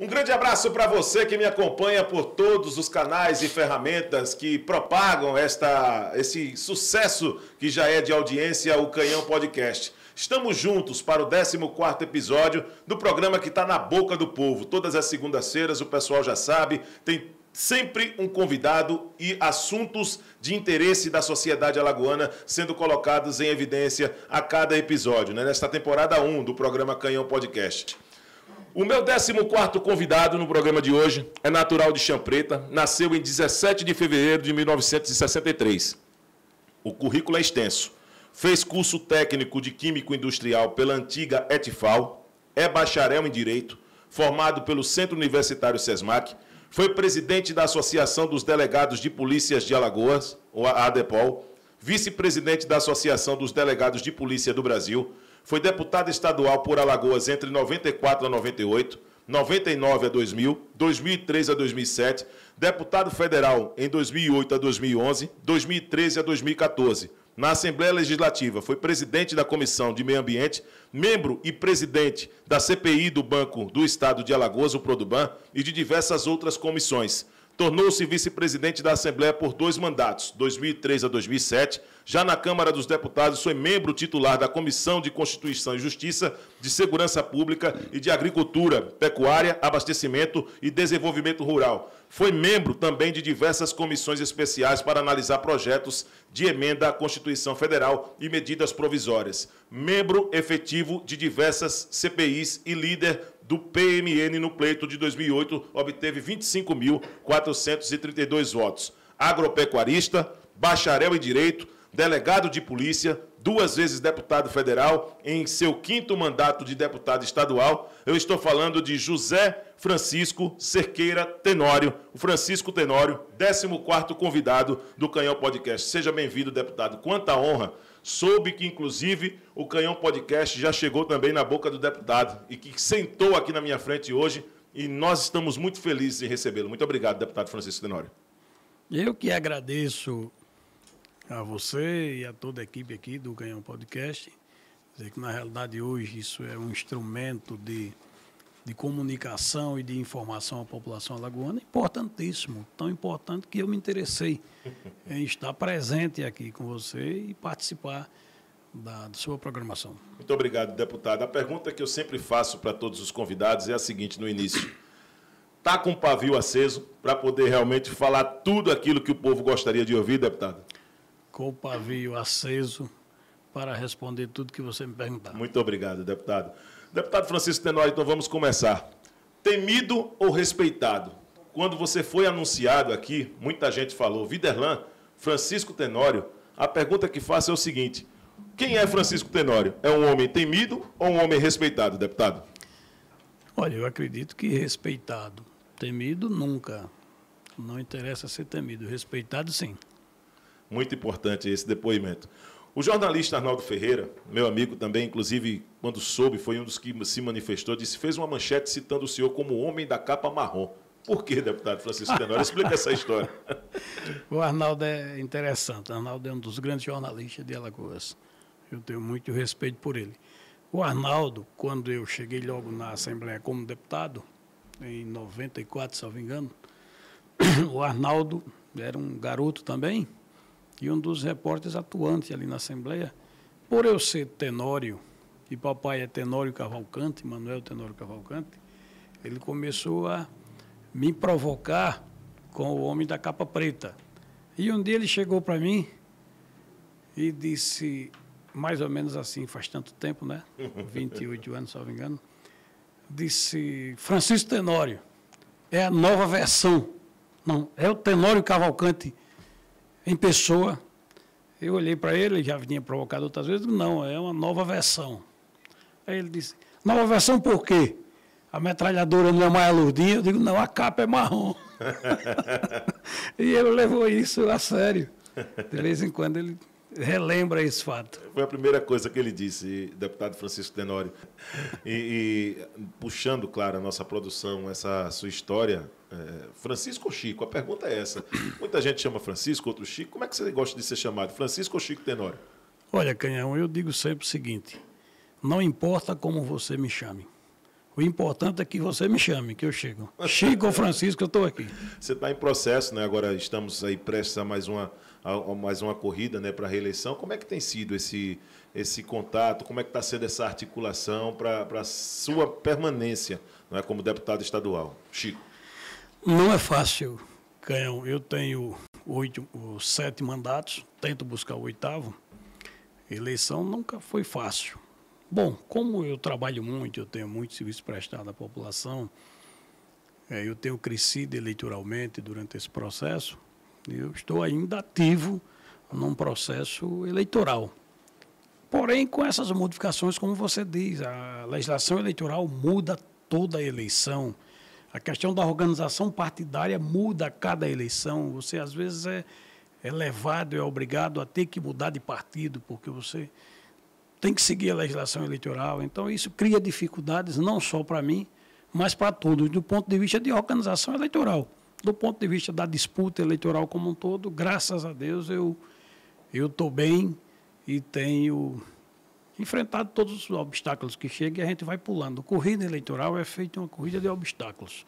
Um grande abraço para você que me acompanha por todos os canais e ferramentas que propagam esta, esse sucesso que já é de audiência, o Canhão Podcast. Estamos juntos para o 14 episódio do programa que está na boca do povo. Todas as segundas-feiras, o pessoal já sabe, tem sempre um convidado e assuntos de interesse da sociedade alagoana sendo colocados em evidência a cada episódio, né? nesta temporada 1 do programa Canhão Podcast. O meu 14 convidado no programa de hoje é natural de Champreta, nasceu em 17 de fevereiro de 1963. O currículo é extenso. Fez curso técnico de Químico Industrial pela antiga ETFAL, é bacharel em Direito, formado pelo Centro Universitário SESMAC, foi presidente da Associação dos Delegados de Polícias de Alagoas, ou ADEPOL, vice-presidente da Associação dos Delegados de Polícia do Brasil, foi deputado estadual por Alagoas entre 94 a 98, 99 a 2000, 2003 a 2007, deputado federal em 2008 a 2011, 2013 a 2014. Na Assembleia Legislativa, foi presidente da Comissão de Meio Ambiente, membro e presidente da CPI do Banco do Estado de Alagoas, o Produban, e de diversas outras comissões. Tornou-se vice-presidente da Assembleia por dois mandatos, 2003 a 2007. Já na Câmara dos Deputados, foi membro titular da Comissão de Constituição e Justiça, de Segurança Pública e de Agricultura, Pecuária, Abastecimento e Desenvolvimento Rural. Foi membro também de diversas comissões especiais para analisar projetos de emenda à Constituição Federal e medidas provisórias. Membro efetivo de diversas CPIs e líder do PMN no pleito de 2008, obteve 25.432 votos. Agropecuarista, bacharel em Direito, delegado de polícia, duas vezes deputado federal, em seu quinto mandato de deputado estadual. Eu estou falando de José Francisco Cerqueira Tenório, o Francisco Tenório, 14º convidado do Canhão Podcast. Seja bem-vindo, deputado. Quanta honra Soube que, inclusive, o Canhão Podcast já chegou também na boca do deputado e que sentou aqui na minha frente hoje e nós estamos muito felizes em recebê-lo. Muito obrigado, deputado Francisco Tenório. Eu que agradeço a você e a toda a equipe aqui do Canhão Podcast. Dizer que, na realidade, hoje isso é um instrumento de de comunicação e de informação à população alagoana importantíssimo, tão importante que eu me interessei em estar presente aqui com você e participar da, da sua programação. Muito obrigado, deputado. A pergunta que eu sempre faço para todos os convidados é a seguinte no início. Está com o pavio aceso para poder realmente falar tudo aquilo que o povo gostaria de ouvir, deputado? Com o pavio aceso para responder tudo que você me perguntar. Muito obrigado, deputado. Deputado Francisco Tenório, então vamos começar. Temido ou respeitado? Quando você foi anunciado aqui, muita gente falou, Viderlan, Francisco Tenório, a pergunta que faço é o seguinte: quem é Francisco Tenório? É um homem temido ou um homem respeitado, deputado? Olha, eu acredito que respeitado. Temido nunca. Não interessa ser temido. Respeitado, sim. Muito importante esse depoimento. O jornalista Arnaldo Ferreira, meu amigo também, inclusive, quando soube, foi um dos que se manifestou, disse fez uma manchete citando o senhor como homem da capa marrom. Por que, deputado Francisco Tenório? Explica essa história. o Arnaldo é interessante. O Arnaldo é um dos grandes jornalistas de Alagoas. Eu tenho muito respeito por ele. O Arnaldo, quando eu cheguei logo na Assembleia como deputado, em 94, se não me engano, o Arnaldo era um garoto também, e um dos repórteres atuantes ali na Assembleia, por eu ser Tenório, e papai é Tenório Cavalcante, Manuel Tenório Cavalcante, ele começou a me provocar com o homem da capa preta. E um dia ele chegou para mim e disse, mais ou menos assim, faz tanto tempo, né? 28 anos, se não me engano. Disse, Francisco Tenório, é a nova versão. Não, é o Tenório Cavalcante em pessoa. Eu olhei para ele, já tinha provocado outras vezes, não, é uma nova versão. Aí ele disse, nova versão por quê? A metralhadora não é mais alurdinha? Eu digo, não, a capa é marrom. e ele levou isso a sério. De vez em quando ele relembra esse fato. Foi a primeira coisa que ele disse, deputado Francisco Tenório. E, e puxando, claro, a nossa produção, essa sua história, é, Francisco ou Chico? A pergunta é essa. Muita gente chama Francisco, outro Chico. Como é que você gosta de ser chamado? Francisco ou Chico Tenório? Olha, Canhão, eu digo sempre o seguinte: não importa como você me chame. O importante é que você me chame, que eu chego. Chico ou Francisco, eu estou aqui. Você está em processo, né? Agora estamos aí prestes a mais uma, a, mais uma corrida né, para a reeleição. Como é que tem sido esse, esse contato? Como é que está sendo essa articulação para a sua permanência não é, como deputado estadual? Chico. Não é fácil, Canhão. Eu tenho oito, sete mandatos, tento buscar o oitavo. Eleição nunca foi fácil. Bom, como eu trabalho muito, eu tenho muito serviço prestado à população, é, eu tenho crescido eleitoralmente durante esse processo, eu estou ainda ativo num processo eleitoral. Porém, com essas modificações, como você diz, a legislação eleitoral muda toda a eleição. A questão da organização partidária muda a cada eleição. Você, às vezes, é, é levado, é obrigado a ter que mudar de partido, porque você tem que seguir a legislação eleitoral. Então, isso cria dificuldades não só para mim, mas para todos, do ponto de vista de organização eleitoral. Do ponto de vista da disputa eleitoral como um todo, graças a Deus, eu estou bem e tenho enfrentado todos os obstáculos que chegam e a gente vai pulando. Corrida eleitoral é feita uma corrida de obstáculos.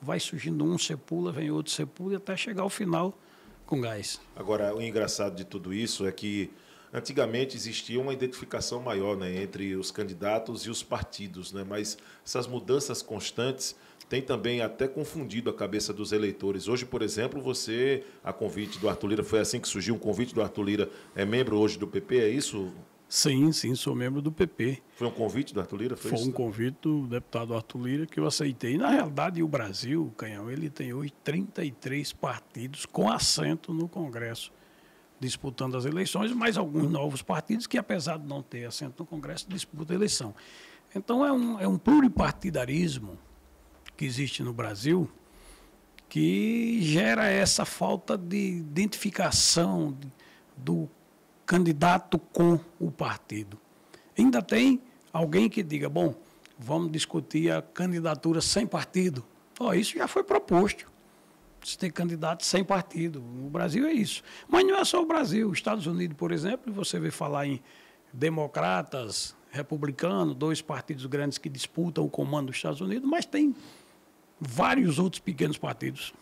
Vai surgindo um, você pula, vem outro, você pula, até chegar ao final com gás. Agora, o engraçado de tudo isso é que Antigamente existia uma identificação maior né, entre os candidatos e os partidos, né, mas essas mudanças constantes têm também até confundido a cabeça dos eleitores. Hoje, por exemplo, você, a convite do Arthur Lira, foi assim que surgiu um convite do Arthur Lira, é membro hoje do PP, é isso? Sim, sim, sou membro do PP. Foi um convite do Arthur Lira? Foi, foi um convite do deputado Arthur Lira que eu aceitei. Na realidade, o Brasil, Canhão, ele tem hoje 33 partidos com assento no Congresso disputando as eleições, mas alguns novos partidos que, apesar de não ter assento no Congresso, disputam a eleição. Então, é um, é um pluripartidarismo que existe no Brasil que gera essa falta de identificação do candidato com o partido. Ainda tem alguém que diga, bom, vamos discutir a candidatura sem partido. Oh, isso já foi proposto se ter candidato sem partido. O Brasil é isso. Mas não é só o Brasil. Os Estados Unidos, por exemplo, você vê falar em democratas, republicanos, dois partidos grandes que disputam o comando dos Estados Unidos, mas tem vários outros pequenos partidos.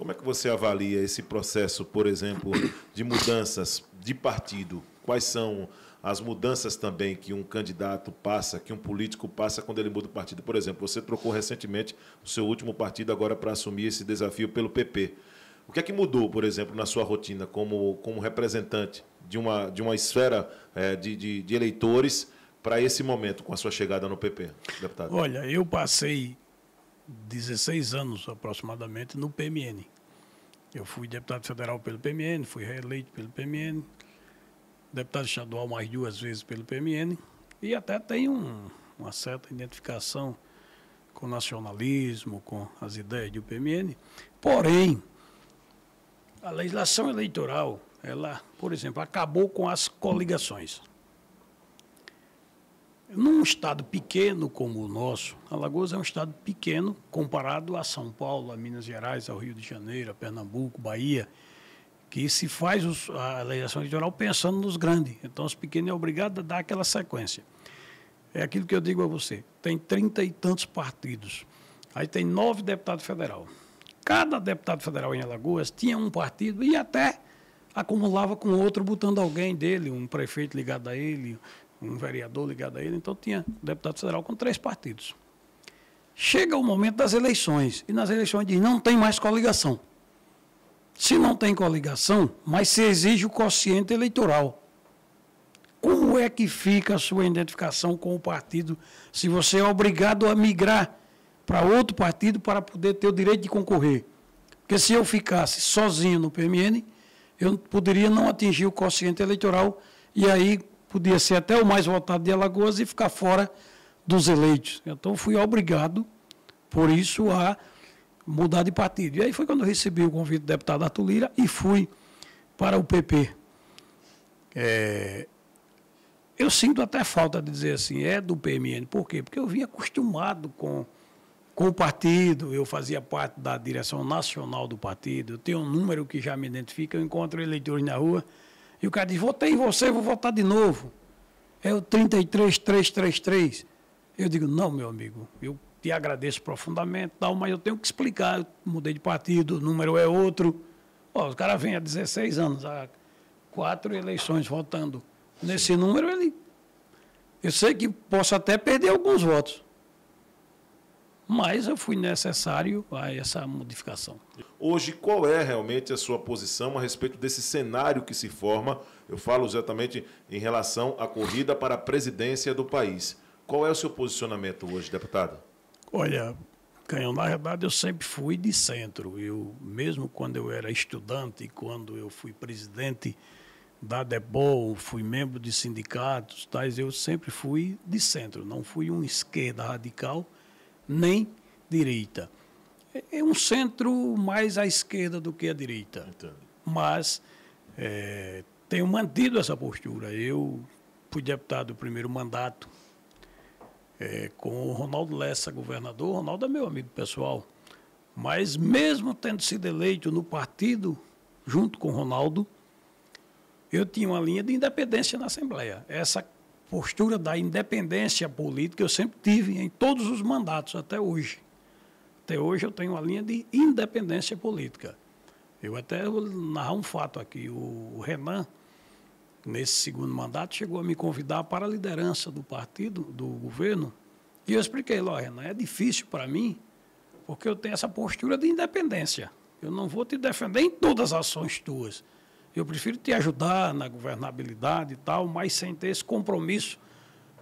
Como é que você avalia esse processo, por exemplo, de mudanças de partido? Quais são as mudanças também que um candidato passa, que um político passa quando ele muda o partido. Por exemplo, você trocou recentemente o seu último partido agora para assumir esse desafio pelo PP. O que é que mudou, por exemplo, na sua rotina como, como representante de uma, de uma esfera é, de, de, de eleitores para esse momento com a sua chegada no PP, deputado? Olha, eu passei 16 anos aproximadamente no PMN. Eu fui deputado federal pelo PMN, fui reeleito pelo PMN, deputado estadual mais duas vezes pelo PMN e até tem um, uma certa identificação com o nacionalismo, com as ideias do PMN. Porém, a legislação eleitoral, ela, por exemplo, acabou com as coligações. Num estado pequeno como o nosso, Alagoas é um estado pequeno comparado a São Paulo, a Minas Gerais, ao Rio de Janeiro, a Pernambuco, Bahia, que se faz os, a legislação eleitoral pensando nos grandes. Então, os pequenos é obrigado a dar aquela sequência. É aquilo que eu digo a você. Tem trinta e tantos partidos. Aí tem nove deputados federal. Cada deputado federal em Alagoas tinha um partido e até acumulava com outro, botando alguém dele, um prefeito ligado a ele, um vereador ligado a ele. Então, tinha deputado federal com três partidos. Chega o momento das eleições. E nas eleições diz, não tem mais coligação. Se não tem coligação, mas se exige o quociente eleitoral. Como é que fica a sua identificação com o partido se você é obrigado a migrar para outro partido para poder ter o direito de concorrer? Porque se eu ficasse sozinho no PMN, eu poderia não atingir o quociente eleitoral e aí podia ser até o mais votado de Alagoas e ficar fora dos eleitos. Então fui obrigado, por isso, a mudar de partido. E aí foi quando eu recebi o convite do deputado Arthur Lira e fui para o PP. É, eu sinto até falta de dizer assim, é do PMN. Por quê? Porque eu vim acostumado com, com o partido, eu fazia parte da direção nacional do partido, eu tenho um número que já me identifica, eu encontro eleitores na rua, e o cara diz, votei em você, vou votar de novo. É o 33333. Eu digo, não, meu amigo, eu te agradeço profundamente, tal, mas eu tenho que explicar. Eu mudei de partido, o número é outro. Ó, o cara vem há 16 anos, há quatro eleições votando. Nesse número, ele. Eu sei que posso até perder alguns votos. Mas eu fui necessário a essa modificação. Hoje, qual é realmente a sua posição a respeito desse cenário que se forma? Eu falo exatamente em relação à corrida para a presidência do país. Qual é o seu posicionamento hoje, deputado? Olha, Canhão, na verdade eu sempre fui de centro. Eu, mesmo quando eu era estudante, quando eu fui presidente da DEBOL, fui membro de sindicatos, tais, eu sempre fui de centro. Não fui um esquerda radical, nem direita. É, é um centro mais à esquerda do que à direita. Entendo. Mas é, tenho mantido essa postura. Eu fui deputado do primeiro mandato é, com o Ronaldo Lessa, governador. O Ronaldo é meu amigo pessoal. Mas mesmo tendo sido eleito no partido, junto com o Ronaldo, eu tinha uma linha de independência na Assembleia. Essa postura da independência política eu sempre tive em todos os mandatos, até hoje. Até hoje eu tenho uma linha de independência política. Eu até vou narrar um fato aqui. O Renan, nesse segundo mandato, chegou a me convidar para a liderança do partido, do governo, e eu expliquei, Lorena, é difícil para mim, porque eu tenho essa postura de independência. Eu não vou te defender em todas as ações tuas. Eu prefiro te ajudar na governabilidade e tal, mas sem ter esse compromisso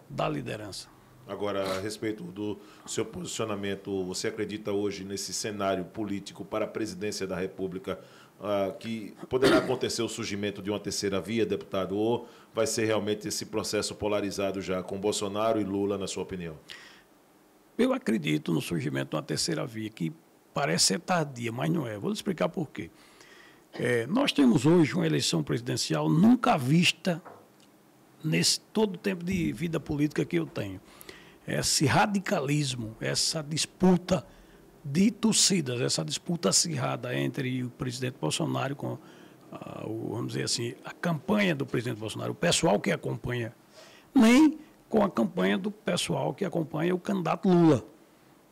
da liderança. Agora, a respeito do seu posicionamento, você acredita hoje nesse cenário político para a presidência da República uh, que poderá acontecer o surgimento de uma terceira via, deputado, ou vai ser realmente esse processo polarizado já com Bolsonaro e Lula, na sua opinião? Eu acredito no surgimento de uma terceira via, que parece ser tardia, mas não é. Vou explicar por quê. É, nós temos hoje uma eleição presidencial nunca vista nesse todo o tempo de vida política que eu tenho. Esse radicalismo, essa disputa de torcidas, essa disputa acirrada entre o presidente Bolsonaro com, o, vamos dizer assim, a campanha do presidente Bolsonaro, o pessoal que acompanha, nem com a campanha do pessoal que acompanha o candidato Lula.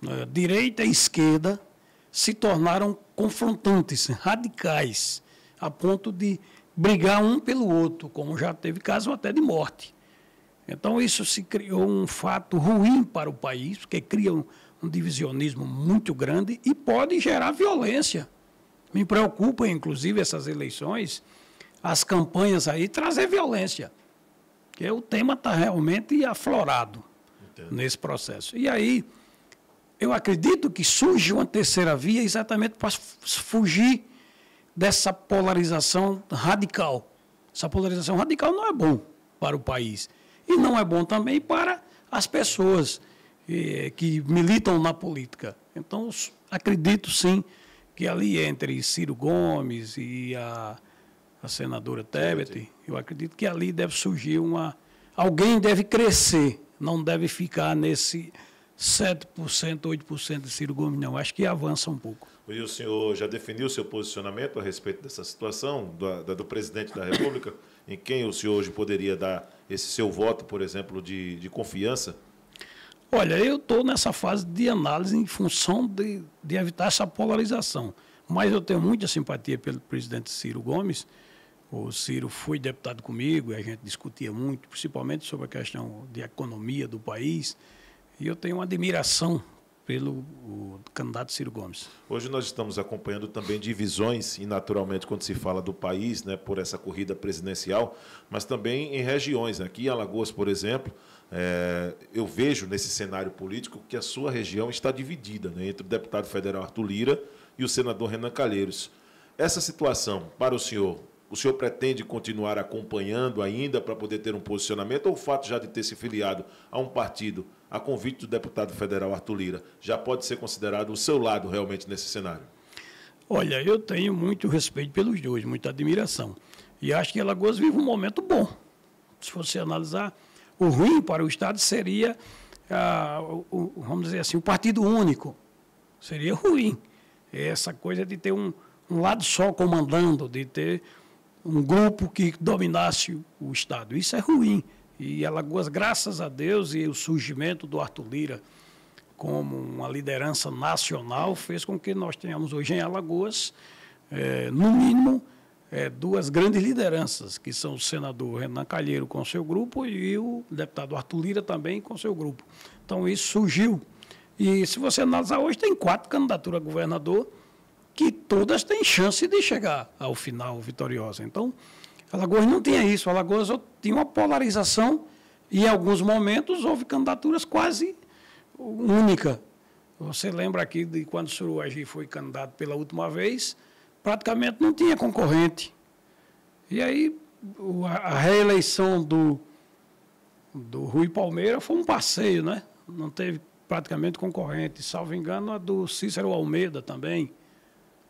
É, direita e esquerda se tornaram confrontantes, radicais, a ponto de brigar um pelo outro, como já teve caso até de morte. Então, isso se criou um fato ruim para o país, porque cria um, um divisionismo muito grande e pode gerar violência. Me preocupa, inclusive, essas eleições, as campanhas aí trazer violência. Porque o tema está realmente aflorado Entendo. nesse processo. E aí, eu acredito que surge uma terceira via exatamente para fugir dessa polarização radical. Essa polarização radical não é bom para o país. E não é bom também para as pessoas eh, que militam na política. Então, acredito sim que ali entre Ciro Gomes e a, a senadora Tebet, eu acredito que ali deve surgir uma. Alguém deve crescer, não deve ficar nesse 7%, 8% de Ciro Gomes, não. Acho que avança um pouco. E o senhor já definiu seu posicionamento a respeito dessa situação do, do presidente da República? em quem o senhor hoje poderia dar esse seu voto, por exemplo, de, de confiança? Olha, eu estou nessa fase de análise em função de, de evitar essa polarização. Mas eu tenho muita simpatia pelo presidente Ciro Gomes. O Ciro foi deputado comigo e a gente discutia muito, principalmente sobre a questão de economia do país. E eu tenho uma admiração pelo candidato Ciro Gomes. Hoje nós estamos acompanhando também divisões, e naturalmente quando se fala do país, né, por essa corrida presidencial, mas também em regiões. Aqui em Alagoas, por exemplo, é, eu vejo nesse cenário político que a sua região está dividida né, entre o deputado federal Arthur Lira e o senador Renan Calheiros. Essa situação, para o senhor, o senhor pretende continuar acompanhando ainda para poder ter um posicionamento ou o fato já de ter se filiado a um partido a convite do deputado federal Arthur Lira já pode ser considerado o seu lado realmente nesse cenário? Olha, eu tenho muito respeito pelos dois, muita admiração. E acho que Alagoas vive um momento bom. Se você analisar, o ruim para o Estado seria, ah, o, vamos dizer assim, o partido único. Seria ruim. Essa coisa de ter um, um lado só comandando, de ter um grupo que dominasse o Estado. Isso é ruim. E Alagoas, graças a Deus, e o surgimento do Arthur Lira como uma liderança nacional, fez com que nós tenhamos hoje em Alagoas, é, no mínimo, é, duas grandes lideranças, que são o senador Renan Calheiro com seu grupo e o deputado Arthur Lira também com seu grupo. Então, isso surgiu. E se você analisar hoje, tem quatro candidaturas a governador que todas têm chance de chegar ao final vitoriosa. Então, Alagoas não tinha isso. Alagoas tinha uma polarização e, em alguns momentos, houve candidaturas quase única. Você lembra aqui de quando Suruagi foi candidato pela última vez, praticamente não tinha concorrente. E aí a reeleição do, do Rui Palmeira foi um passeio, né? Não teve praticamente concorrente. Salvo engano, a do Cícero Almeida também.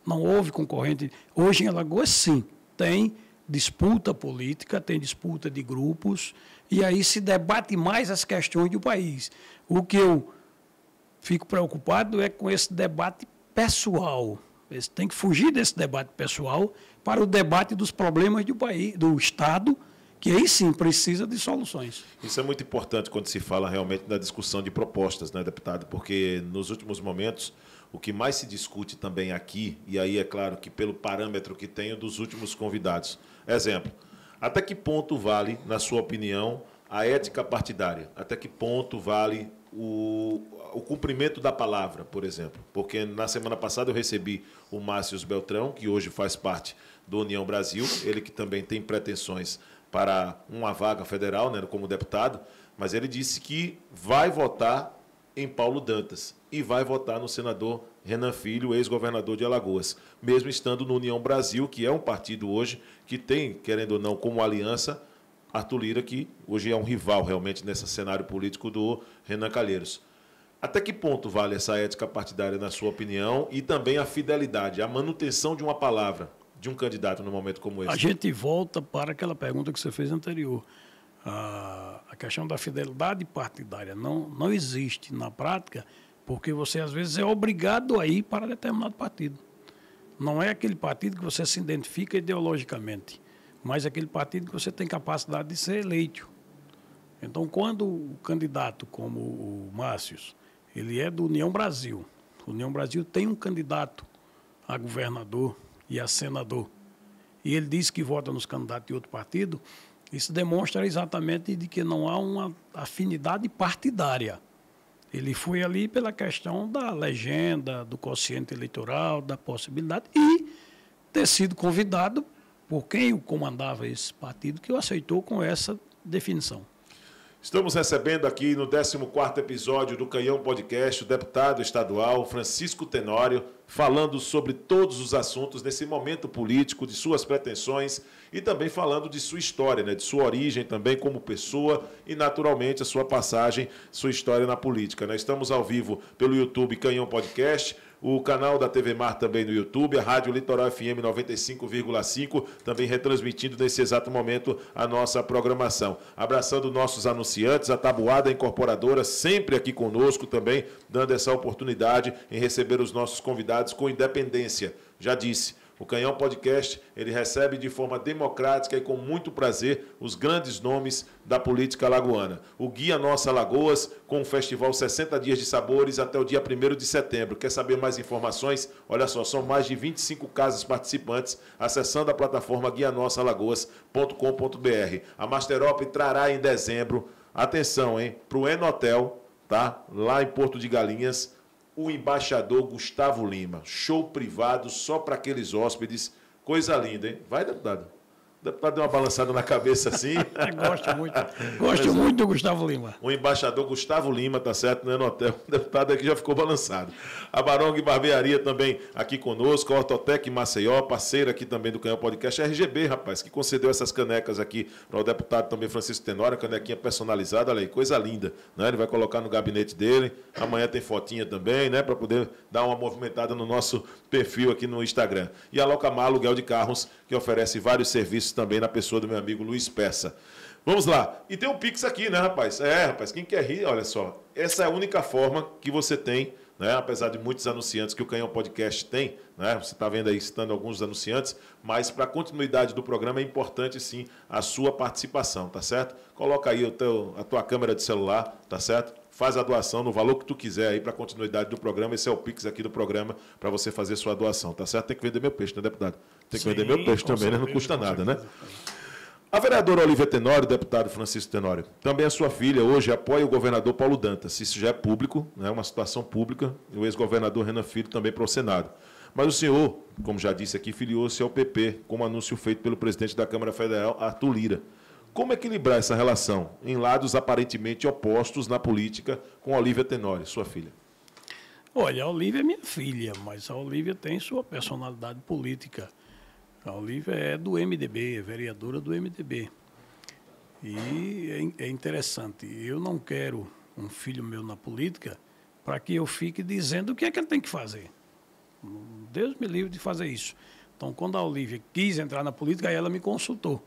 Não houve concorrente. Hoje em Alagoas, sim, tem disputa política, tem disputa de grupos, e aí se debate mais as questões do país. O que eu fico preocupado é com esse debate pessoal. Esse, tem que fugir desse debate pessoal para o debate dos problemas do país, do Estado, que aí sim precisa de soluções. Isso é muito importante quando se fala realmente da discussão de propostas, né, deputado? Porque nos últimos momentos o que mais se discute também aqui, e aí é claro que pelo parâmetro que tenho dos últimos convidados. Exemplo, até que ponto vale, na sua opinião, a ética partidária? Até que ponto vale o, o cumprimento da palavra, por exemplo. Porque na semana passada eu recebi o Márcio Beltrão, que hoje faz parte do União Brasil, ele que também tem pretensões para uma vaga federal, né, como deputado, mas ele disse que vai votar em Paulo Dantas e vai votar no senador Renan Filho, ex-governador de Alagoas, mesmo estando no União Brasil, que é um partido hoje que tem, querendo ou não, como aliança Arthur Lira, que hoje é um rival realmente nesse cenário político do Renan Calheiros. Até que ponto vale essa ética partidária, na sua opinião, e também a fidelidade, a manutenção de uma palavra de um candidato num momento como esse? A gente volta para aquela pergunta que você fez anterior. A, questão da fidelidade partidária não, não existe na prática, porque você às vezes é obrigado a ir para determinado partido. Não é aquele partido que você se identifica ideologicamente mas aquele partido que você tem capacidade de ser eleito. Então, quando o candidato como o Márcio, ele é do União Brasil, o União Brasil tem um candidato a governador e a senador, e ele diz que vota nos candidatos de outro partido, isso demonstra exatamente de que não há uma afinidade partidária. Ele foi ali pela questão da legenda, do quociente eleitoral, da possibilidade e ter sido convidado por quem o comandava esse partido, que o aceitou com essa definição. Estamos recebendo aqui no 14º episódio do Canhão Podcast o deputado estadual Francisco Tenório, falando sobre todos os assuntos nesse momento político, de suas pretensões e também falando de sua história, né, de sua origem também como pessoa e naturalmente a sua passagem, sua história na política. Né? Estamos ao vivo pelo YouTube Canhão Podcast, o canal da TV Mar também no YouTube, a Rádio Litoral FM 95,5, também retransmitindo nesse exato momento a nossa programação. Abraçando nossos anunciantes, a Tabuada Incorporadora, sempre aqui conosco também, dando essa oportunidade em receber os nossos convidados com independência. Já disse, o Canhão Podcast, ele recebe de forma democrática e com muito prazer os grandes nomes da política lagoana. O Guia Nossa Lagoas, com o festival 60 Dias de Sabores até o dia 1 de setembro. Quer saber mais informações? Olha só, são mais de 25 casas participantes acessando a plataforma guianossalagosas.com.br. A Masterop trará em dezembro, atenção, hein, para o Enotel, tá? Lá em Porto de Galinhas, o embaixador Gustavo Lima. Show privado só para aqueles hóspedes. Coisa linda, hein? Vai, deputado. Para dar uma balançada na cabeça assim. Gosto muito. Gosto é. muito do Gustavo Lima. O embaixador Gustavo Lima, tá certo, né, no hotel. O deputado aqui já ficou balançado. A Barong Barbearia também aqui conosco. A Ortotec Maceió, parceira aqui também do Canhão Podcast. RGB, rapaz, que concedeu essas canecas aqui para o deputado também Francisco Tenório, canequinha personalizada. Olha aí, coisa linda. Né? Ele vai colocar no gabinete dele. Amanhã tem fotinha também, né? Para poder dar uma movimentada no nosso perfil aqui no Instagram. E a Locamar Aluguel de Carros, que oferece vários serviços também na pessoa do meu amigo Luiz Peça. Vamos lá. E tem um Pix aqui, né, rapaz? É, rapaz, quem quer rir, olha só. Essa é a única forma que você tem, né? Apesar de muitos anunciantes que o Canhão Podcast tem, né? Você está vendo aí citando alguns anunciantes, mas para a continuidade do programa é importante sim a sua participação, tá certo? Coloca aí o teu, a tua câmera de celular, tá certo? faz a doação no valor que tu quiser aí para a continuidade do programa. Esse é o Pix aqui do programa para você fazer sua doação, tá certo? Tem que vender meu peixe, né, deputado? Tem que Sim, vender meu peixe também, certeza, né? Não custa nada, né? A vereadora Olivia Tenório, deputado Francisco Tenório, também a sua filha hoje apoia o governador Paulo Dantas. Isso já é público, é né, uma situação pública. O ex-governador Renan Filho também para o Senado. Mas o senhor, como já disse aqui, filiou-se ao PP, como anúncio feito pelo presidente da Câmara Federal, Arthur Lira. Como equilibrar essa relação em lados aparentemente opostos na política com a Olivia Tenório, sua filha? Olha, a Olivia é minha filha, mas a Olivia tem sua personalidade política. A Olivia é do MDB, é vereadora do MDB. E é, é interessante, eu não quero um filho meu na política para que eu fique dizendo o que é que ele tem que fazer. Deus me livre de fazer isso. Então, quando a Olivia quis entrar na política, ela me consultou.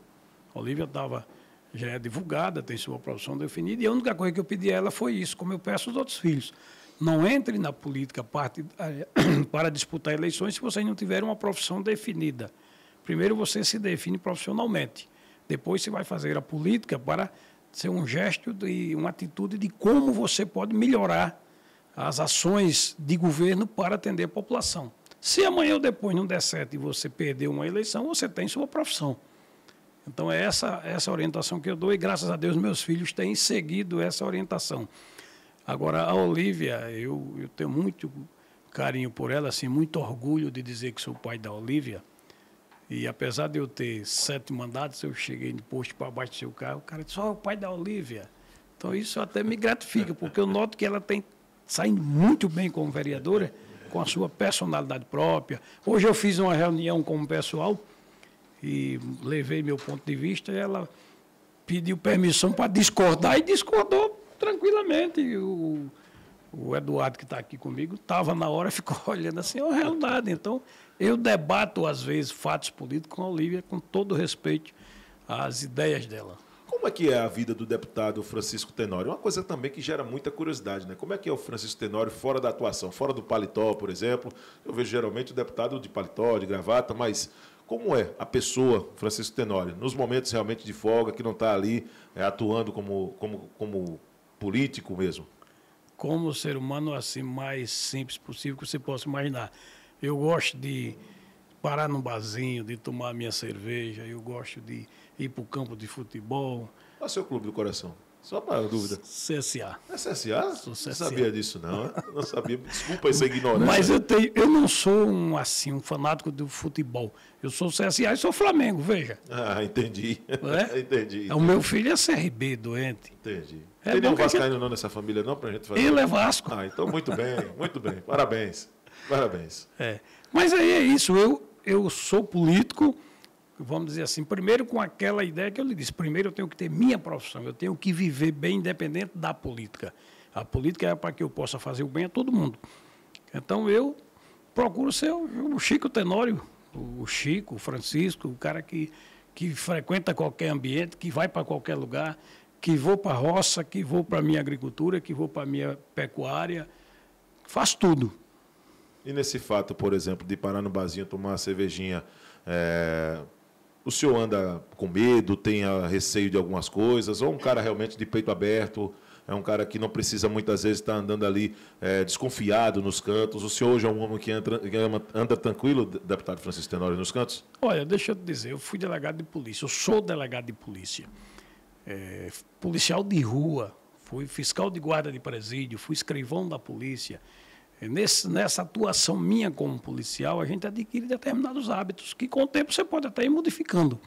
A Olivia estava já é divulgada, tem sua profissão definida, e a única coisa que eu pedi a ela foi isso, como eu peço aos outros filhos. Não entre na política para disputar eleições se vocês não tiverem uma profissão definida. Primeiro você se define profissionalmente. Depois você vai fazer a política para ser um gesto e uma atitude de como você pode melhorar as ações de governo para atender a população. Se amanhã ou depois não der certo e você perder uma eleição, você tem sua profissão. Então, é essa, essa orientação que eu dou e, graças a Deus, meus filhos têm seguido essa orientação. Agora, a Olivia, eu, eu tenho muito carinho por ela, assim, muito orgulho de dizer que sou pai da Olivia. E apesar de eu ter sete mandatos, eu cheguei no posto para baixo do seu carro, o cara disse, ó, oh, o pai da Olivia. Então, isso até me gratifica, porque eu noto que ela tem saindo muito bem como vereadora, com a sua personalidade própria. Hoje eu fiz uma reunião com o pessoal e levei meu ponto de vista e ela pediu permissão para discordar e discordou tranquilamente. O, o Eduardo, que está aqui comigo, estava na hora ficou olhando assim, é uma realidade. Então, eu debato, às vezes, fatos políticos com a Olivia, com todo respeito às ideias dela. Como é que é a vida do deputado Francisco Tenório? Uma coisa também que gera muita curiosidade, né? Como é que é o Francisco Tenório fora da atuação, fora do paletó, por exemplo? Eu vejo geralmente o deputado de paletó, de gravata, mas como é a pessoa, Francisco Tenório, nos momentos realmente de folga, que não está ali é, atuando como, como, como político mesmo? Como ser humano, assim, mais simples possível que você possa imaginar. Eu gosto de parar num barzinho, de tomar minha cerveja, eu gosto de ir para o campo de futebol. Qual é o seu clube do coração? Só para dúvida. CSA. É CSA? Sou CSA. Não sabia disso, não. Não sabia. Desculpa essa ignorância. Mas eu, tenho, eu não sou um, assim, um fanático do futebol. Eu sou CSA e sou Flamengo, veja. Ah, entendi. É? entendi. O meu filho é CRB, doente. Entendi. É Tem nenhum Vascaíno gente... não nessa família, não, para gente fazer? Ele é Vasco. Ah, então muito bem, muito bem. Parabéns. Parabéns. É. Mas aí é isso. Eu, eu sou político vamos dizer assim, primeiro com aquela ideia que eu lhe disse, primeiro eu tenho que ter minha profissão, eu tenho que viver bem independente da política. A política é para que eu possa fazer o bem a todo mundo. Então eu procuro ser o Chico Tenório, o Chico, o Francisco, o cara que, que frequenta qualquer ambiente, que vai para qualquer lugar, que vou para a roça, que vou para a minha agricultura, que vou para a minha pecuária, faz tudo. E nesse fato, por exemplo, de parar no barzinho, tomar uma cervejinha, é, o senhor anda com medo, tem receio de algumas coisas, ou um cara realmente de peito aberto, é um cara que não precisa muitas vezes estar andando ali é, desconfiado nos cantos. O senhor hoje é um homem que anda, que anda tranquilo, deputado Francisco Tenório, nos cantos? Olha, deixa eu te dizer, eu fui delegado de polícia, eu sou delegado de polícia. É, policial de rua, fui fiscal de guarda de presídio, fui escrivão da polícia. Nesse, nessa atuação minha como policial, a gente adquire determinados hábitos que com o tempo você pode até ir modificando.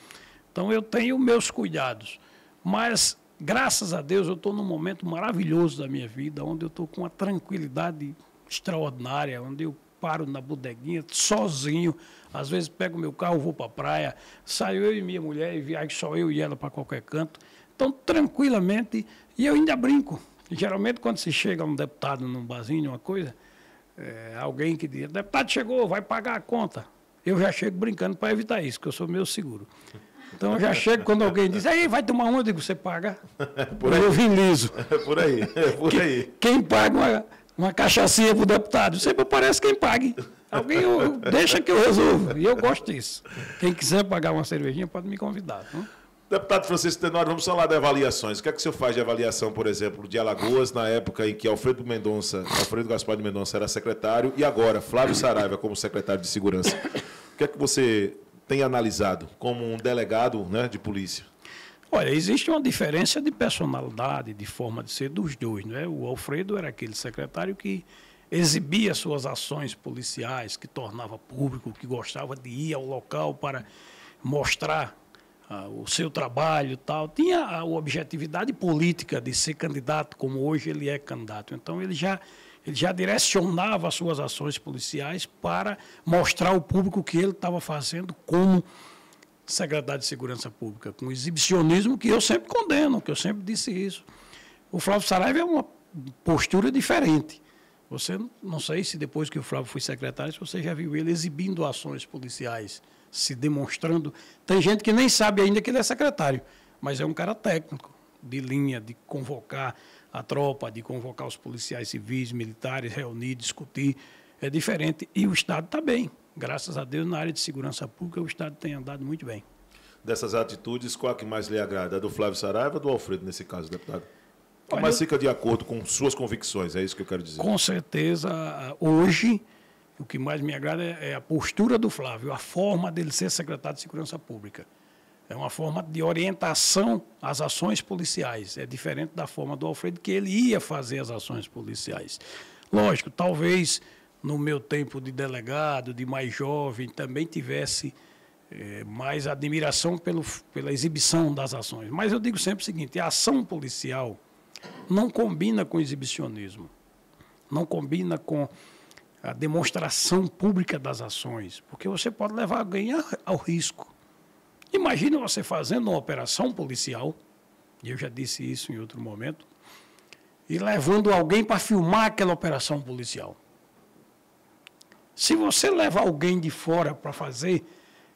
Então eu tenho meus cuidados. Mas, graças a Deus, eu estou num momento maravilhoso da minha vida, onde eu estou com uma tranquilidade extraordinária, onde eu paro na bodeguinha sozinho. Às vezes pego meu carro, vou para a praia, saio eu e minha mulher e viajo só eu e ela para qualquer canto. Então, tranquilamente, e eu ainda brinco. Geralmente, quando se chega um deputado num barzinho, uma coisa, é, alguém que diz, deputado chegou, vai pagar a conta. Eu já chego brincando para evitar isso, que eu sou meu seguro. Então eu já chego quando alguém diz, aí vai tomar uma, eu digo, você paga. por aí. Eu vim liso. É por aí, é por aí. Quem, paga uma, uma cachaçinha para o deputado? Sempre aparece quem pague. Alguém eu, deixa que eu resolvo. E eu gosto disso. Quem quiser pagar uma cervejinha pode me convidar. Não? Deputado Francisco Tenório, vamos falar de avaliações. O que é que o senhor faz de avaliação, por exemplo, de Alagoas, na época em que Alfredo Mendonça, Alfredo Gaspar de Mendonça era secretário, e agora Flávio Saraiva como secretário de Segurança? O que é que você tem analisado como um delegado né, de polícia? Olha, existe uma diferença de personalidade, de forma de ser dos dois. Né? O Alfredo era aquele secretário que exibia suas ações policiais, que tornava público, que gostava de ir ao local para mostrar ah, o seu trabalho tal. Tinha a objetividade política de ser candidato, como hoje ele é candidato. Então ele já, ele já direcionava as suas ações policiais para mostrar ao público o que ele estava fazendo como secretário de Segurança Pública, com exibicionismo que eu sempre condeno, que eu sempre disse isso. O Flávio Saraiva é uma postura diferente. Você não sei se depois que o Flávio foi secretário, se você já viu ele exibindo ações policiais, se demonstrando. Tem gente que nem sabe ainda que ele é secretário, mas é um cara técnico, de linha, de convocar a tropa, de convocar os policiais civis, militares, reunir, discutir. É diferente. E o Estado está bem graças a Deus, na área de segurança pública, o Estado tem andado muito bem. Dessas atitudes, qual a que mais lhe agrada? A do Flávio Saraiva ou do Alfredo, nesse caso, deputado? Qual mais fica de acordo com suas convicções? É isso que eu quero dizer. Com certeza, hoje, o que mais me agrada é a postura do Flávio, a forma dele ser secretário de Segurança Pública. É uma forma de orientação às ações policiais. É diferente da forma do Alfredo, que ele ia fazer as ações policiais. Lógico, talvez no meu tempo de delegado, de mais jovem, também tivesse é, mais admiração pelo, pela exibição das ações. Mas eu digo sempre o seguinte: a ação policial não combina com exibicionismo, não combina com a demonstração pública das ações, porque você pode levar alguém ao risco. Imagina você fazendo uma operação policial, e eu já disse isso em outro momento, e levando alguém para filmar aquela operação policial. Se você leva alguém de fora para fazer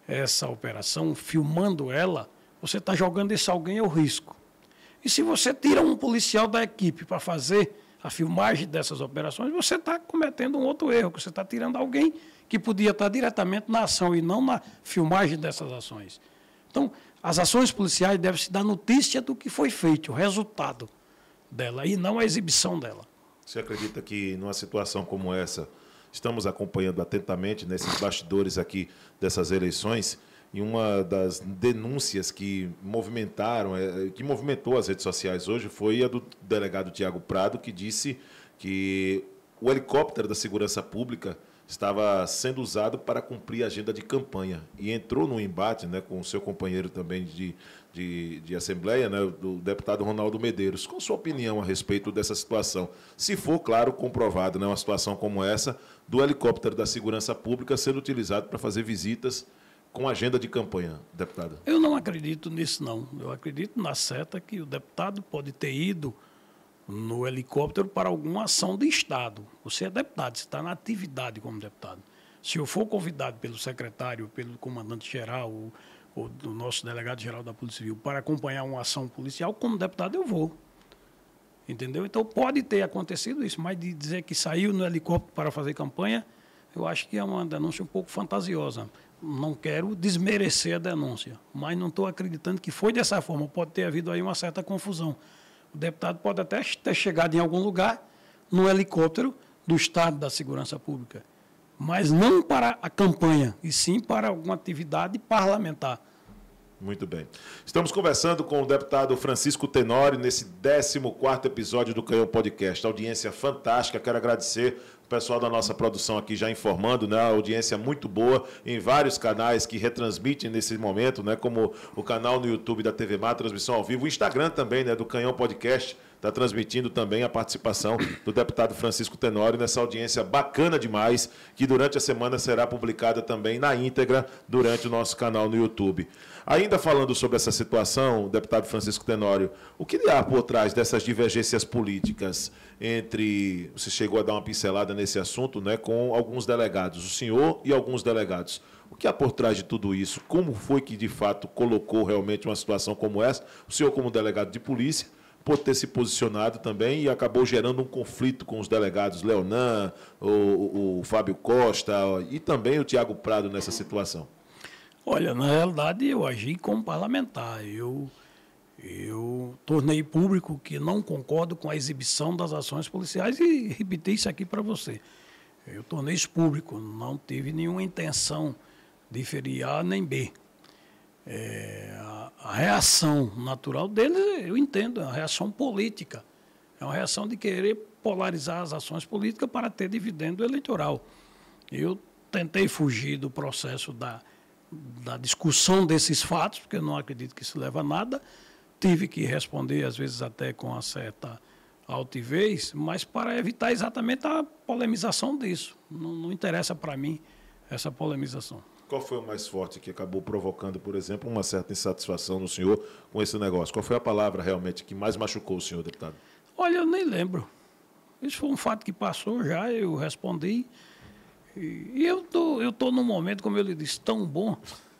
essa operação, filmando ela, você está jogando esse alguém ao risco. E se você tira um policial da equipe para fazer a filmagem dessas operações, você está cometendo um outro erro, que você está tirando alguém que podia estar diretamente na ação e não na filmagem dessas ações. Então, as ações policiais devem se dar notícia do que foi feito, o resultado dela, e não a exibição dela. Você acredita que numa situação como essa, estamos acompanhando atentamente nesses bastidores aqui dessas eleições. E uma das denúncias que movimentaram, é, que movimentou as redes sociais hoje foi a do delegado Tiago Prado, que disse que o helicóptero da segurança pública estava sendo usado para cumprir a agenda de campanha e entrou no embate né, com o seu companheiro também de, de, de Assembleia, né, do deputado Ronaldo Medeiros. Qual sua opinião a respeito dessa situação? Se for, claro, comprovado né, uma situação como essa, do helicóptero da segurança pública sendo utilizado para fazer visitas com agenda de campanha, deputado? Eu não acredito nisso, não. Eu acredito na seta que o deputado pode ter ido no helicóptero para alguma ação de Estado. Você é deputado, você está na atividade como deputado. Se eu for convidado pelo secretário, pelo comandante-geral, ou, ou do nosso delegado-geral da Polícia Civil, para acompanhar uma ação policial, como deputado eu vou. Entendeu? Então pode ter acontecido isso, mas de dizer que saiu no helicóptero para fazer campanha, eu acho que é uma denúncia um pouco fantasiosa. Não quero desmerecer a denúncia, mas não estou acreditando que foi dessa forma. Pode ter havido aí uma certa confusão. O deputado pode até ter chegado em algum lugar no helicóptero do Estado da Segurança Pública, mas não para a campanha, e sim para alguma atividade parlamentar. Muito bem. Estamos conversando com o deputado Francisco Tenório nesse 14 episódio do Canhão Podcast. Audiência fantástica. Quero agradecer o pessoal da nossa produção aqui já informando, né? Audiência muito boa em vários canais que retransmitem nesse momento, né? Como o canal no YouTube da TV Mar, transmissão ao vivo, o Instagram também, né? Do Canhão Podcast está transmitindo também a participação do deputado Francisco Tenório nessa audiência bacana demais, que durante a semana será publicada também na íntegra durante o nosso canal no YouTube. Ainda falando sobre essa situação, deputado Francisco Tenório, o que há por trás dessas divergências políticas entre. Você chegou a dar uma pincelada nesse assunto, né, com alguns delegados, o senhor e alguns delegados. O que há por trás de tudo isso? Como foi que, de fato, colocou realmente uma situação como essa? O senhor, como delegado de polícia, por ter se posicionado também e acabou gerando um conflito com os delegados Leonan, o, o, o Fábio Costa e também o Tiago Prado nessa situação. Olha, na realidade eu agi como parlamentar. Eu, eu tornei público que não concordo com a exibição das ações policiais e repeti isso aqui para você. Eu tornei isso público, não tive nenhuma intenção de ferir A nem B. É, a, a, reação natural deles, eu entendo, é uma reação política. É uma reação de querer polarizar as ações políticas para ter dividendo eleitoral. Eu tentei fugir do processo da, da discussão desses fatos, porque eu não acredito que isso leva a nada. Tive que responder, às vezes, até com uma certa altivez, mas para evitar exatamente a polemização disso. Não, não interessa para mim essa polemização. Qual foi o mais forte que acabou provocando, por exemplo, uma certa insatisfação no senhor com esse negócio? Qual foi a palavra realmente que mais machucou o senhor, deputado? Olha, eu nem lembro. Isso foi um fato que passou já, eu respondi. E eu tô, eu tô num momento, como eu lhe disse, tão bom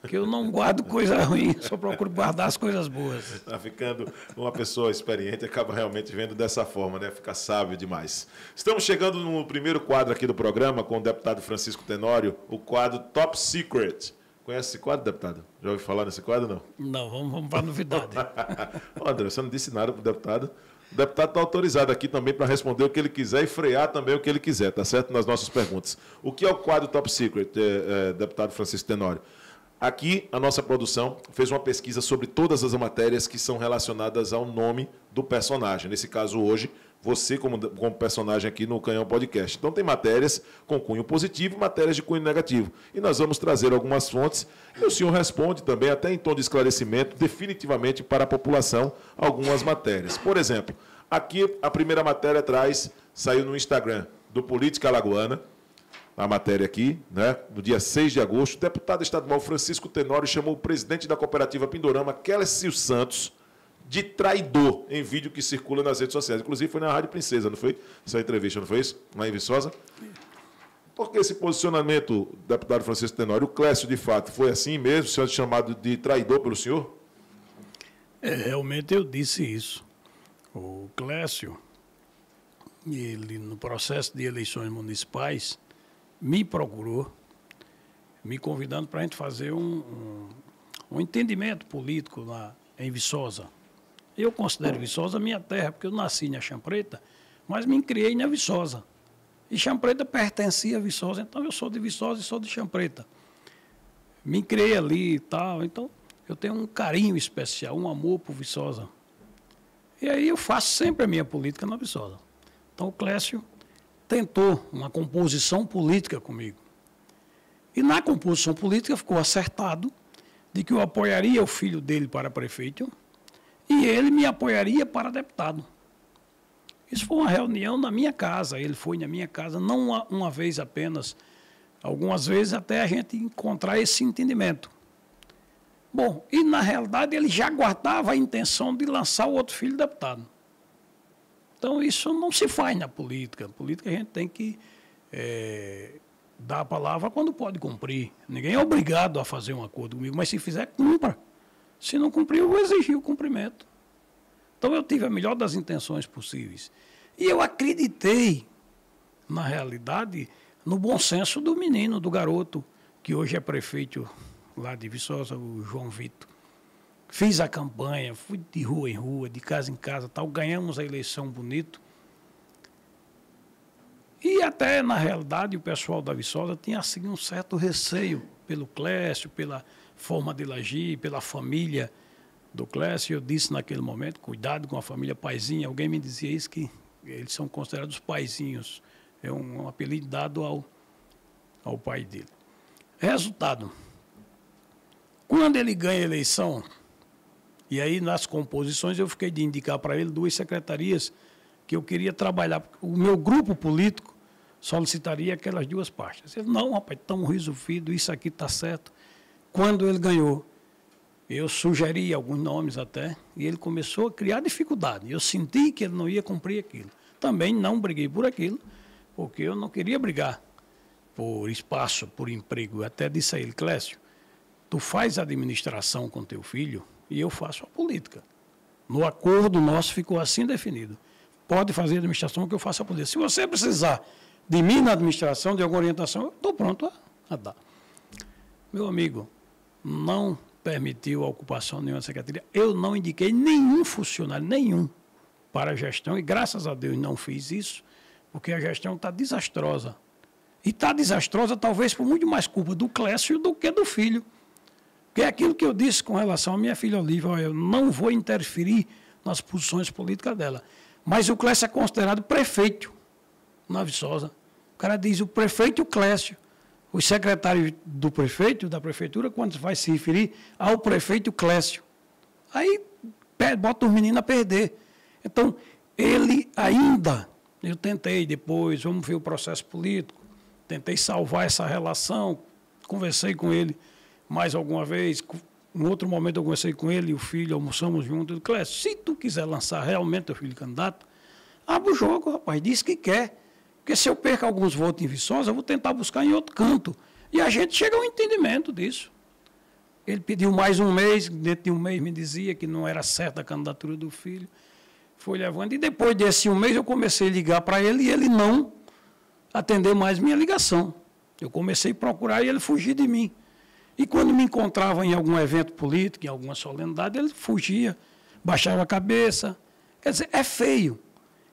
que eu não guardo coisa ruim, só procuro guardar as coisas boas. Está ficando uma pessoa experiente acaba realmente vendo dessa forma, né? Fica sábio demais. Estamos chegando no primeiro quadro aqui do programa com o deputado Francisco Tenório, o quadro Top Secret. Conhece esse quadro, deputado? Já ouviu falar nesse quadro, não? Não, vamos, vamos para a novidade. André, você não disse nada para o deputado. O deputado está autorizado aqui também para responder o que ele quiser e frear também o que ele quiser, tá certo? Nas nossas perguntas. O que é o quadro Top Secret, é, é, deputado Francisco Tenório? Aqui, a nossa produção fez uma pesquisa sobre todas as matérias que são relacionadas ao nome do personagem. Nesse caso, hoje, você como, como personagem aqui no Canhão Podcast. Então, tem matérias com cunho positivo e matérias de cunho negativo. E nós vamos trazer algumas fontes e o senhor responde também, até em tom de esclarecimento, definitivamente para a população, algumas matérias. Por exemplo, aqui a primeira matéria traz, saiu no Instagram do Política Alagoana a matéria aqui, né? no dia 6 de agosto, o deputado estadual Francisco Tenório chamou o presidente da cooperativa Pindorama, Kelly Santos, de traidor em vídeo que circula nas redes sociais. Inclusive foi na Rádio Princesa, não foi? Essa entrevista, não foi isso? Lá Viçosa? Por que esse posicionamento, deputado Francisco Tenório? O Clécio, de fato, foi assim mesmo, sendo chamado de traidor pelo senhor? É, realmente eu disse isso. O Clécio, ele, no processo de eleições municipais, me procurou, me convidando para a gente fazer um, um, um, entendimento político lá em Viçosa. Eu considero Viçosa minha terra, porque eu nasci na Champreta, mas me criei na Viçosa. E Champreta pertencia a Viçosa, então eu sou de Viçosa e sou de Champreta. Me criei ali e tal, então eu tenho um carinho especial, um amor por Viçosa. E aí eu faço sempre a minha política na Viçosa. Então o Clécio tentou uma composição política comigo. E na composição política ficou acertado de que eu apoiaria o filho dele para prefeito e ele me apoiaria para deputado. Isso foi uma reunião na minha casa, ele foi na minha casa, não uma, uma vez apenas, algumas vezes até a gente encontrar esse entendimento. Bom, e na realidade ele já guardava a intenção de lançar o outro filho deputado. Então, isso não se faz na política. Na política, a gente tem que é, dar a palavra quando pode cumprir. Ninguém é obrigado a fazer um acordo comigo, mas se fizer, cumpra. Se não cumprir, eu vou exigir o cumprimento. Então, eu tive a melhor das intenções possíveis. E eu acreditei, na realidade, no bom senso do menino, do garoto, que hoje é prefeito lá de Viçosa, o João Vitor. Fiz a campanha, fui de rua em rua, de casa em casa, tal, ganhamos a eleição bonito. E até, na realidade, o pessoal da Viçosa tinha assim, um certo receio pelo Clécio, pela forma de agir, pela família do Clécio. Eu disse naquele momento, cuidado com a família Paizinha. Alguém me dizia isso, que eles são considerados paizinhos. É um, um apelido dado ao, ao pai dele. Resultado, quando ele ganha a eleição, e aí, nas composições, eu fiquei de indicar para ele duas secretarias que eu queria trabalhar. O meu grupo político solicitaria aquelas duas pastas. Ele, não, rapaz, tão resolvido, isso aqui está certo. Quando ele ganhou, eu sugeri alguns nomes até, e ele começou a criar dificuldade. Eu senti que ele não ia cumprir aquilo. Também não briguei por aquilo, porque eu não queria brigar por espaço, por emprego. Eu até disse a ele, Clécio, tu faz administração com teu filho, e eu faço a política. No acordo nosso ficou assim definido. Pode fazer a administração que eu faço a política. Se você precisar de mim na administração, de alguma orientação, eu estou pronto a, a dar. Meu amigo, não permitiu a ocupação de nenhuma secretaria. Eu não indiquei nenhum funcionário, nenhum, para a gestão, e graças a Deus não fiz isso, porque a gestão está desastrosa. E está desastrosa, talvez, por muito mais culpa do Clécio do que do filho. Que é aquilo que eu disse com relação à minha filha Olivia, eu não vou interferir nas posições políticas dela. Mas o Clécio é considerado prefeito na Viçosa. O cara diz o prefeito Clécio. Os secretários do prefeito, da prefeitura, quando vai se referir ao prefeito Clécio. Aí bota os meninos a perder. Então, ele ainda, eu tentei depois, vamos ver o processo político, tentei salvar essa relação, conversei com ele mais alguma vez, em outro momento eu conversei com ele e o filho, almoçamos juntos. Clécio, se tu quiser lançar realmente teu filho candidato, abre o jogo, rapaz, diz que quer. Porque se eu perco alguns votos em Viçosa, eu vou tentar buscar em outro canto. E a gente chega a um entendimento disso. Ele pediu mais um mês, dentro de um mês me dizia que não era certa a candidatura do filho. Foi levando. E depois desse um mês eu comecei a ligar para ele e ele não atendeu mais minha ligação. Eu comecei a procurar e ele fugia de mim. E quando me encontrava em algum evento político, em alguma solenidade, ele fugia, baixava a cabeça. Quer dizer, é feio.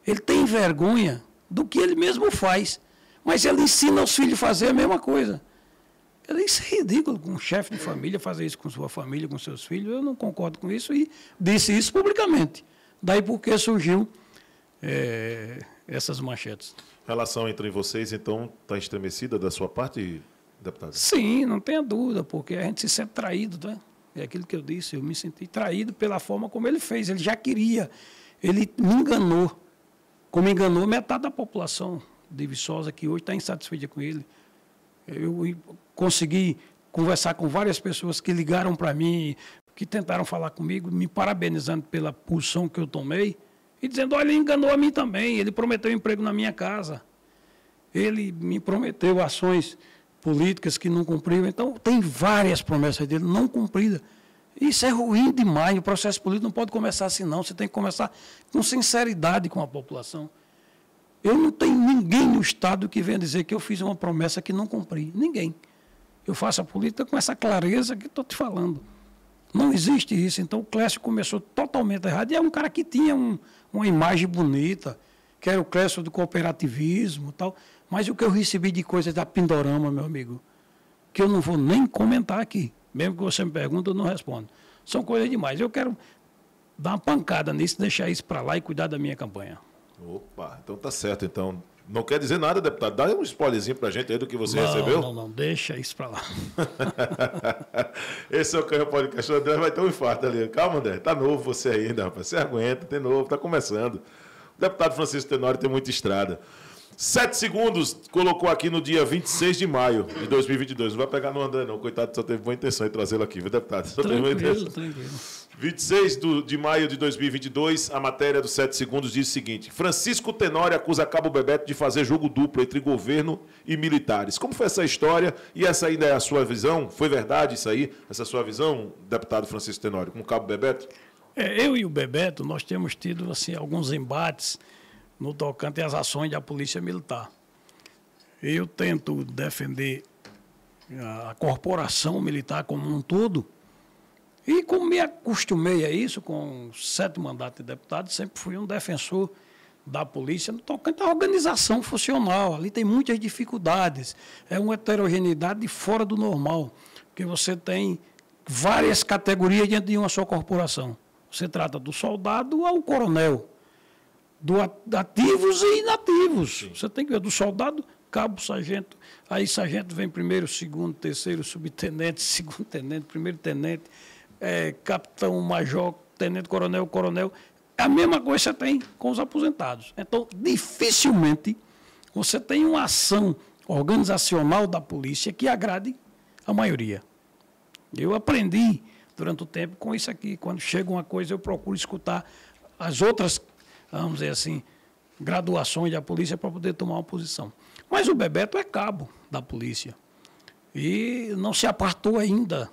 Ele tem vergonha do que ele mesmo faz. Mas ele ensina os filhos a fazer a mesma coisa. Isso é ridículo, um chefe de família fazer isso com sua família, com seus filhos. Eu não concordo com isso e disse isso publicamente. Daí porque surgiu é, essas manchetes. A relação entre vocês, então, está estremecida da sua parte, deputado? Sim, não tenha dúvida, porque a gente se sente traído, né? É aquilo que eu disse, eu me senti traído pela forma como ele fez. Ele já queria, ele me enganou como enganou metade da população de Viçosa, que hoje está insatisfeita com ele. Eu consegui conversar com várias pessoas que ligaram para mim, que tentaram falar comigo, me parabenizando pela posição que eu tomei, e dizendo, olha, ele enganou a mim também, ele prometeu emprego na minha casa. Ele me prometeu ações políticas que não cumpriu. Então, tem várias promessas dele não cumpridas. Isso é ruim demais. O processo político não pode começar assim, não. Você tem que começar com sinceridade com a população. Eu não tenho ninguém no Estado que venha dizer que eu fiz uma promessa que não cumpri. Ninguém. Eu faço a política com essa clareza que estou te falando. Não existe isso. Então o Clécio começou totalmente errado. E é um cara que tinha um, uma imagem bonita, que era o Clécio do cooperativismo tal. Mas o que eu recebi de coisas da Pindorama, meu amigo, que eu não vou nem comentar aqui. Mesmo que você me pergunte, eu não respondo. São coisas demais. Eu quero dar uma pancada nisso, deixar isso para lá e cuidar da minha campanha. Opa, então tá certo. Então, não quer dizer nada, deputado. Dá um spoilerzinho para a gente aí do que você não, recebeu. Não, não, deixa isso para lá. Esse é o Canhão Podcast. O André vai ter um infarto ali. Calma, André. Tá novo você ainda, rapaz. Você aguenta, tem novo, tá começando. O deputado Francisco Tenório tem muita estrada. Sete segundos, colocou aqui no dia 26 de maio de 2022. Não vai pegar no André, não. Coitado, só teve boa intenção em trazê-lo aqui, viu, deputado? Só tranquilo, teve boa intenção. tranquilo. 26 do, de maio de 2022, a matéria dos sete segundos diz o seguinte: Francisco Tenório acusa Cabo Bebeto de fazer jogo duplo entre governo e militares. Como foi essa história? E essa ainda é a sua visão? Foi verdade isso aí? Essa sua visão, deputado Francisco Tenório, com o Cabo Bebeto? É, eu e o Bebeto, nós temos tido assim, alguns embates no tocante às ações da Polícia Militar. Eu tento defender a corporação militar como um todo, e como me acostumei a isso, com sete mandatos de deputado, sempre fui um defensor da polícia no tocante à organização funcional. Ali tem muitas dificuldades, é uma heterogeneidade fora do normal, porque você tem várias categorias dentro de uma só corporação. Você trata do soldado ao coronel, do ativos e inativos. Você tem que ver do soldado, cabo, sargento. Aí sargento vem primeiro, segundo, terceiro, subtenente, segundo tenente, primeiro tenente, é, capitão, major, tenente, coronel, coronel. A mesma coisa você tem com os aposentados. Então, dificilmente você tem uma ação organizacional da polícia que agrade a maioria. Eu aprendi durante o tempo com isso aqui. Quando chega uma coisa, eu procuro escutar as outras vamos dizer assim, graduações da polícia para poder tomar uma posição. Mas o Bebeto é cabo da polícia. E não se apartou ainda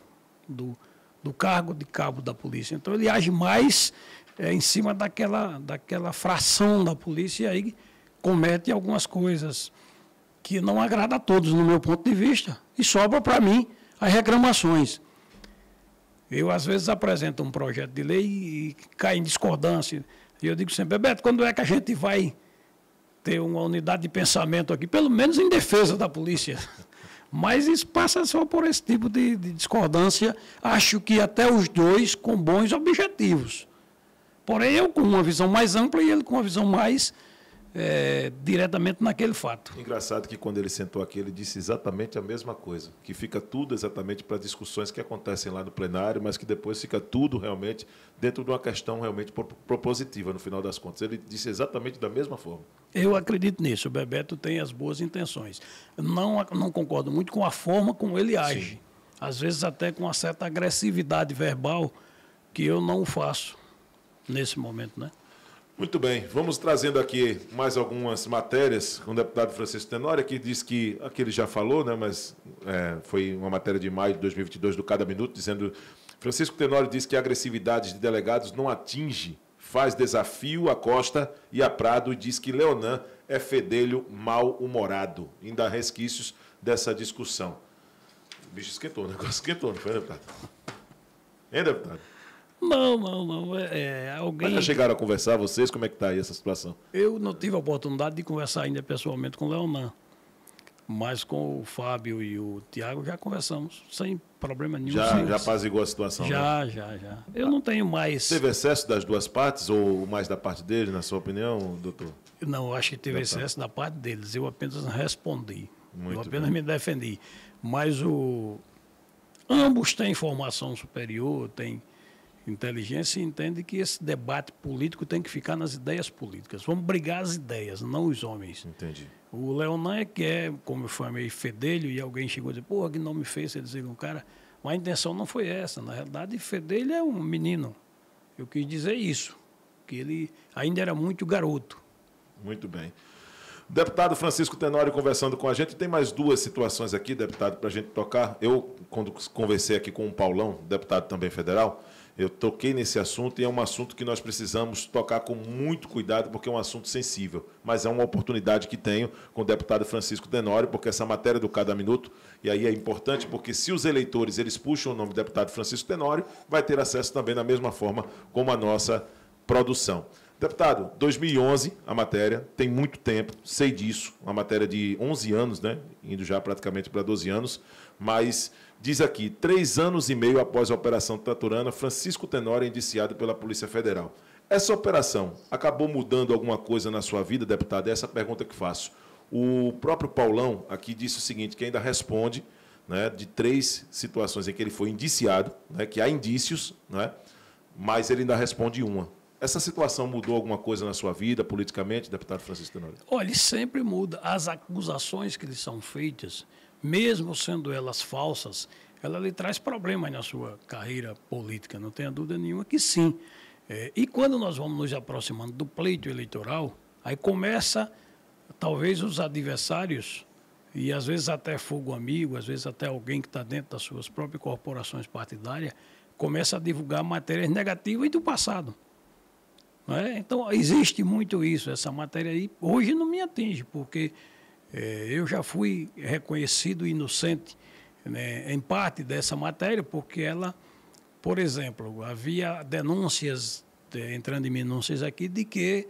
do, do cargo de cabo da polícia. Então ele age mais é, em cima daquela, daquela fração da polícia e aí comete algumas coisas que não agrada a todos, no meu ponto de vista. E sobra para mim as reclamações. Eu, às vezes, apresento um projeto de lei e cai em discordância. E eu digo sempre, Bebeto, quando é que a gente vai ter uma unidade de pensamento aqui, pelo menos em defesa da polícia? Mas isso passa só por esse tipo de, de discordância. Acho que até os dois com bons objetivos. Porém, eu com uma visão mais ampla e ele com uma visão mais é, diretamente naquele fato. Engraçado que quando ele sentou aqui, ele disse exatamente a mesma coisa, que fica tudo exatamente para discussões que acontecem lá no plenário, mas que depois fica tudo realmente dentro de uma questão realmente propositiva, no final das contas. Ele disse exatamente da mesma forma. Eu acredito nisso. O Bebeto tem as boas intenções. Não, não concordo muito com a forma como ele age. Sim. Às vezes até com uma certa agressividade verbal que eu não faço nesse momento, né? Muito bem, vamos trazendo aqui mais algumas matérias com o deputado Francisco Tenório, que diz que, aqui ele já falou, né, mas é, foi uma matéria de maio de 2022 do Cada Minuto, dizendo, Francisco Tenório diz que a agressividade de delegados não atinge, faz desafio a Costa e a Prado e diz que Leonan é fedelho mal-humorado. Ainda há resquícios dessa discussão. O bicho esquentou, o negócio esquentou, não foi, deputado? Hein, deputado? Não, não, não. É, é, alguém... Mas já chegaram a conversar vocês? Como é que está aí essa situação? Eu não tive a oportunidade de conversar ainda pessoalmente com o Leonan. Mas com o Fábio e o Tiago já conversamos, sem problema nenhum. Já, já apazigou a situação? Já, né? já, já. Eu não tenho mais. Teve excesso das duas partes ou mais da parte deles, na sua opinião, doutor? Não, acho que teve excesso da parte deles. Eu apenas respondi. Muito eu apenas bem. me defendi. Mas o. Ambos têm formação superior, têm inteligência entende que esse debate político tem que ficar nas ideias políticas. Vamos brigar as ideias, não os homens. Entendi. O Leonan é que é, como eu falei, fedelho, e alguém chegou a dizer, porra, que não me fez ele dizer um cara. Mas a intenção não foi essa. Na realidade, fedelho é um menino. Eu quis dizer isso, que ele ainda era muito garoto. Muito bem. Deputado Francisco Tenório conversando com a gente. Tem mais duas situações aqui, deputado, para a gente tocar. Eu, quando conversei aqui com o Paulão, deputado também federal, eu toquei nesse assunto e é um assunto que nós precisamos tocar com muito cuidado, porque é um assunto sensível. Mas é uma oportunidade que tenho com o deputado Francisco Tenório, porque essa matéria do Cada Minuto, e aí é importante, porque se os eleitores eles puxam o nome do deputado Francisco Tenório, vai ter acesso também da mesma forma como a nossa produção. Deputado, 2011, a matéria, tem muito tempo, sei disso, uma matéria de 11 anos, né? indo já praticamente para 12 anos, mas Diz aqui, três anos e meio após a Operação Taturana, Francisco Tenório é indiciado pela Polícia Federal. Essa operação acabou mudando alguma coisa na sua vida, deputado? É essa pergunta que faço. O próprio Paulão aqui disse o seguinte, que ainda responde né, de três situações em que ele foi indiciado, né, que há indícios, né, mas ele ainda responde uma. Essa situação mudou alguma coisa na sua vida, politicamente, deputado Francisco Tenório? Olha, sempre muda. As acusações que lhe são feitas mesmo sendo elas falsas, ela lhe traz problemas na sua carreira política, não tenha dúvida nenhuma que sim. É, e quando nós vamos nos aproximando do pleito eleitoral, aí começa, talvez, os adversários, e às vezes até fogo amigo, às vezes até alguém que está dentro das suas próprias corporações partidárias, começa a divulgar matérias negativas do passado. É? Então, existe muito isso. Essa matéria aí, hoje não me atinge, porque é, eu já fui reconhecido inocente né, em parte dessa matéria, porque ela, por exemplo, havia denúncias, entrando em denúncias aqui, de que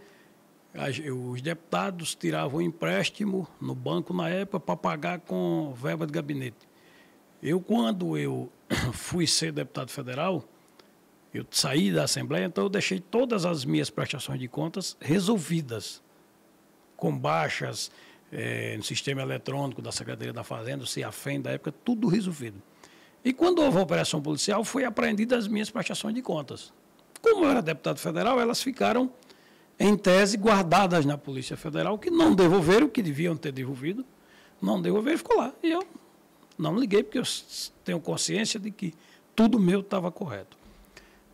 os deputados tiravam empréstimo no banco na época para pagar com verba de gabinete. Eu, quando eu fui ser deputado federal, eu saí da Assembleia, então eu deixei todas as minhas prestações de contas resolvidas, com baixas, é, no sistema eletrônico da Secretaria da Fazenda, o CIAFEM da época, tudo resolvido. E quando houve a operação policial, foi apreendidas as minhas prestações de contas. Como eu era deputado federal, elas ficaram, em tese, guardadas na Polícia Federal, que não devolveram o que deviam ter devolvido, não devolveram, ficou lá. E eu não liguei, porque eu tenho consciência de que tudo meu estava correto.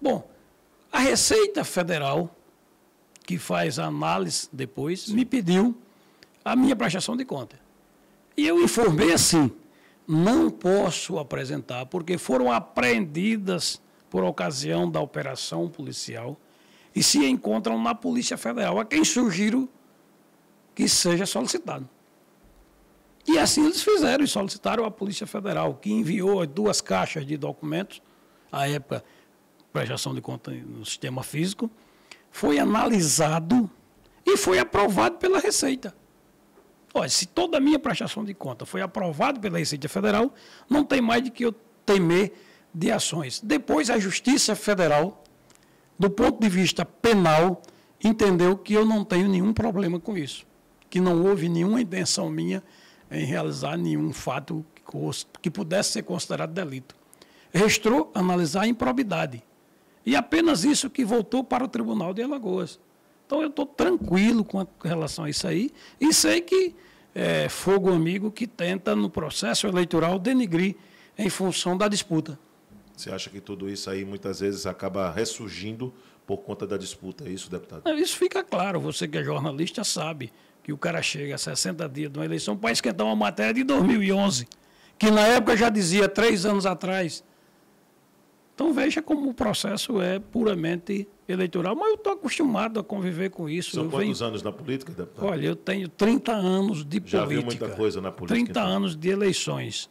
Bom, a Receita Federal, que faz a análise depois, me pediu a minha prestação de conta. E eu informei assim: não posso apresentar, porque foram apreendidas por ocasião da operação policial e se encontram na Polícia Federal, a quem sugiro que seja solicitado. E assim eles fizeram e solicitaram à Polícia Federal, que enviou duas caixas de documentos à época, prestação de conta no sistema físico, foi analisado e foi aprovado pela Receita. Olha, se toda a minha prestação de conta foi aprovada pela Receita Federal, não tem mais de que eu temer de ações. Depois, a Justiça Federal, do ponto de vista penal, entendeu que eu não tenho nenhum problema com isso, que não houve nenhuma intenção minha em realizar nenhum fato que pudesse ser considerado delito. Restou analisar a improbidade. E apenas isso que voltou para o Tribunal de Alagoas. Então eu estou tranquilo com relação a isso aí e sei que é fogo amigo que tenta, no processo eleitoral, denigrir em função da disputa. Você acha que tudo isso aí muitas vezes acaba ressurgindo por conta da disputa, é isso, deputado? Isso fica claro, você que é jornalista sabe que o cara chega a 60 dias de uma eleição para esquentar uma matéria de 2011, que na época já dizia três anos atrás então veja como o processo é puramente eleitoral, mas eu estou acostumado a conviver com isso. São eu quantos venho... anos na política, deputado? Olha, eu tenho 30 anos de Já política. Já viu muita coisa na política? 30 então. anos de eleições.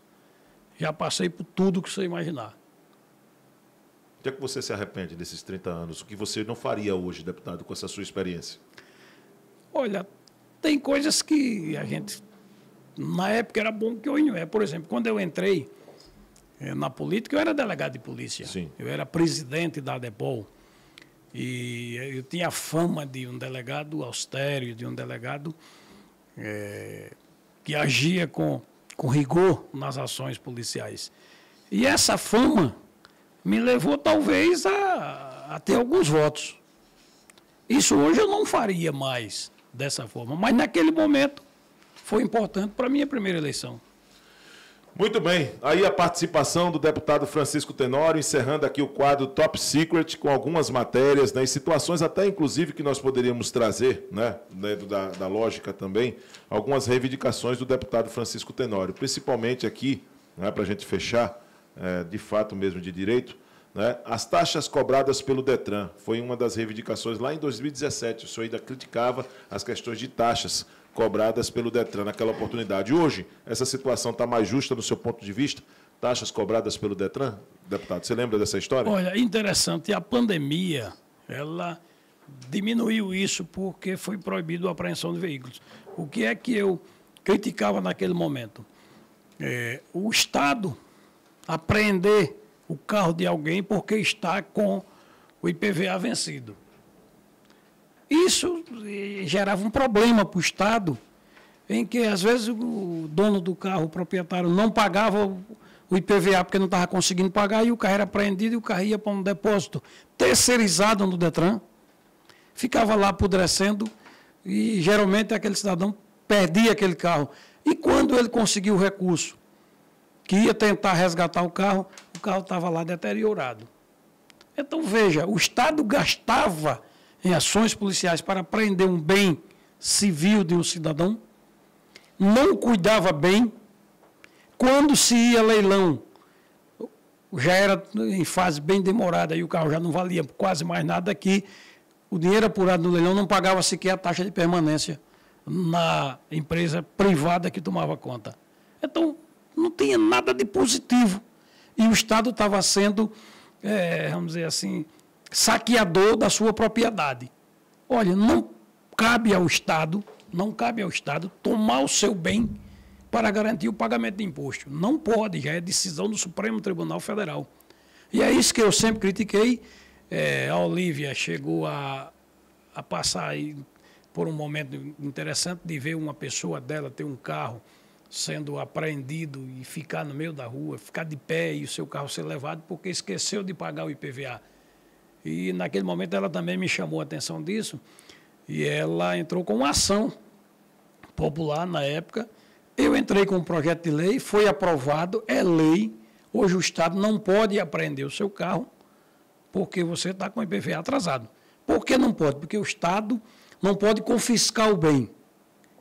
Já passei por tudo que você imaginar. O que é que você se arrepende desses 30 anos? O que você não faria hoje, deputado, com essa sua experiência? Olha, tem coisas que a gente. Na época era bom que hoje não é. Por exemplo, quando eu entrei na política, eu era delegado de polícia. Sim. Eu era presidente da DEPOL. E eu tinha fama de um delegado austero, de um delegado é, que agia com, com rigor nas ações policiais. E essa fama me levou, talvez, a, a ter alguns votos. Isso hoje eu não faria mais dessa forma, mas naquele momento foi importante para a minha primeira eleição. Muito bem, aí a participação do deputado Francisco Tenório, encerrando aqui o quadro Top Secret, com algumas matérias né, e situações até inclusive que nós poderíamos trazer, né, dentro da, da lógica também, algumas reivindicações do deputado Francisco Tenório, principalmente aqui, né, para a gente fechar, é, de fato mesmo de direito, né, as taxas cobradas pelo Detran, foi uma das reivindicações lá em 2017, o senhor ainda criticava as questões de taxas cobradas pelo Detran naquela oportunidade. Hoje, essa situação está mais justa no seu ponto de vista? Taxas cobradas pelo Detran? Deputado, você lembra dessa história? Olha, interessante. A pandemia, ela diminuiu isso porque foi proibido a apreensão de veículos. O que é que eu criticava naquele momento? É, o Estado apreender o carro de alguém porque está com o IPVA vencido. Isso eh, gerava um problema para o Estado, em que às vezes o dono do carro, o proprietário, não pagava o IPVA porque não estava conseguindo pagar e o carro era apreendido e o carro ia para um depósito terceirizado no Detran, ficava lá apodrecendo e geralmente aquele cidadão perdia aquele carro. E quando ele conseguiu o recurso que ia tentar resgatar o carro, o carro estava lá deteriorado. Então veja, o Estado gastava em ações policiais para prender um bem civil de um cidadão, não cuidava bem, quando se ia leilão, já era em fase bem demorada e o carro já não valia quase mais nada aqui, o dinheiro apurado no leilão não pagava sequer a taxa de permanência na empresa privada que tomava conta. Então, não tinha nada de positivo. E o Estado estava sendo, é, vamos dizer assim, saqueador da sua propriedade. Olha, não cabe ao Estado, não cabe ao Estado tomar o seu bem para garantir o pagamento de imposto. Não pode, já é decisão do Supremo Tribunal Federal. E é isso que eu sempre critiquei. É, a Olivia chegou a, a passar aí por um momento interessante de ver uma pessoa dela ter um carro sendo apreendido e ficar no meio da rua, ficar de pé e o seu carro ser levado porque esqueceu de pagar o IPVA. E naquele momento ela também me chamou a atenção disso e ela entrou com uma ação popular na época. Eu entrei com um projeto de lei, foi aprovado, é lei. Hoje o Estado não pode apreender o seu carro porque você está com o IPVA atrasado. Por que não pode? Porque o Estado não pode confiscar o bem.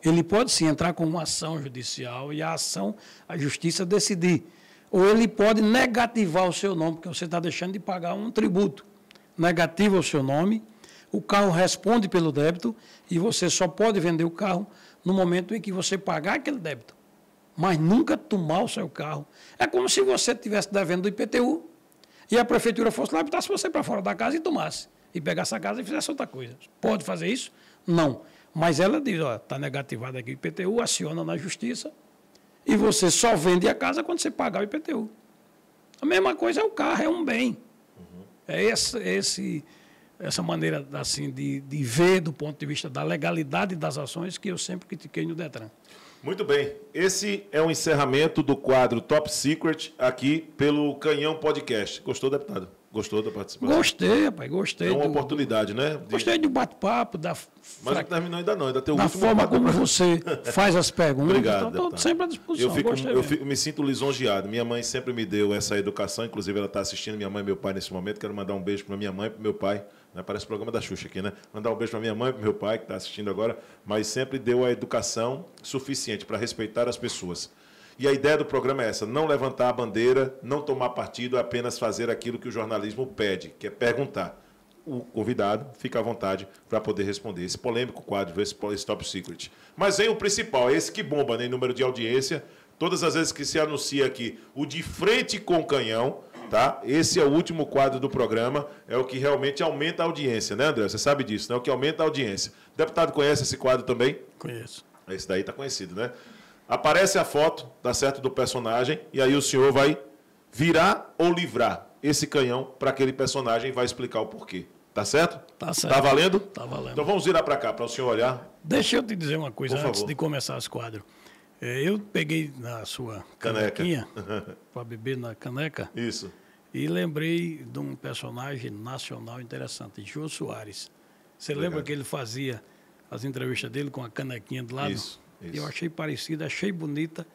Ele pode sim entrar com uma ação judicial e a ação, a justiça decidir. Ou ele pode negativar o seu nome, porque você está deixando de pagar um tributo negativa o seu nome, o carro responde pelo débito e você só pode vender o carro no momento em que você pagar aquele débito. Mas nunca tomar o seu carro. É como se você estivesse devendo do IPTU. e a prefeitura fosse lá e botasse você para fora da casa e tomasse. E pegasse a casa e fizesse outra coisa. Pode fazer isso? Não. Mas ela diz, ó, está negativado aqui o IPTU, aciona na justiça e você só vende a casa quando você pagar o IPTU. A mesma coisa é o carro, é um bem. É esse, esse, essa maneira assim, de, de ver do ponto de vista da legalidade das ações que eu sempre critiquei no Detran. Muito bem. Esse é o encerramento do quadro Top Secret aqui pelo Canhão Podcast. Gostou, deputado? Gostou da participação? Gostei, rapaz, gostei. É uma do, oportunidade, né? De... Gostei do bate-papo, da. Mas não terminou ainda não, ainda tem o da forma como você faz as perguntas. Obrigado. Estou sempre à disposição. Eu, fico, eu fico, me sinto lisonjeado. Minha mãe sempre me deu essa educação, inclusive ela está assistindo, minha mãe e meu pai nesse momento. Quero mandar um beijo para minha mãe e para meu pai. Né? Parece o programa da Xuxa aqui, né? Mandar um beijo para minha mãe e para meu pai, que está assistindo agora, mas sempre deu a educação suficiente para respeitar as pessoas. E a ideia do programa é essa: não levantar a bandeira, não tomar partido, apenas fazer aquilo que o jornalismo pede, que é perguntar. O convidado fica à vontade para poder responder. Esse polêmico quadro, esse, top secret. Mas vem o principal, esse que bomba né, em número de audiência. Todas as vezes que se anuncia aqui o de frente com o canhão, tá? Esse é o último quadro do programa, é o que realmente aumenta a audiência, né, André? Você sabe disso, né? É o que aumenta a audiência. O deputado conhece esse quadro também? Conheço. Esse daí está conhecido, né? Aparece a foto, tá certo, do personagem, e aí o senhor vai virar ou livrar esse canhão para aquele personagem e vai explicar o porquê. Tá certo? Tá certo. Tá valendo? Tá valendo. Então vamos virar para cá para o senhor olhar. Deixa eu te dizer uma coisa antes de começar esse quadro. É, eu peguei na sua caneca para beber na caneca. Isso. E lembrei de um personagem nacional interessante, Jô Soares. Você Obrigado. lembra que ele fazia as entrevistas dele com a canequinha do lado? Isso. Isso. Eu achei parecida, achei bonita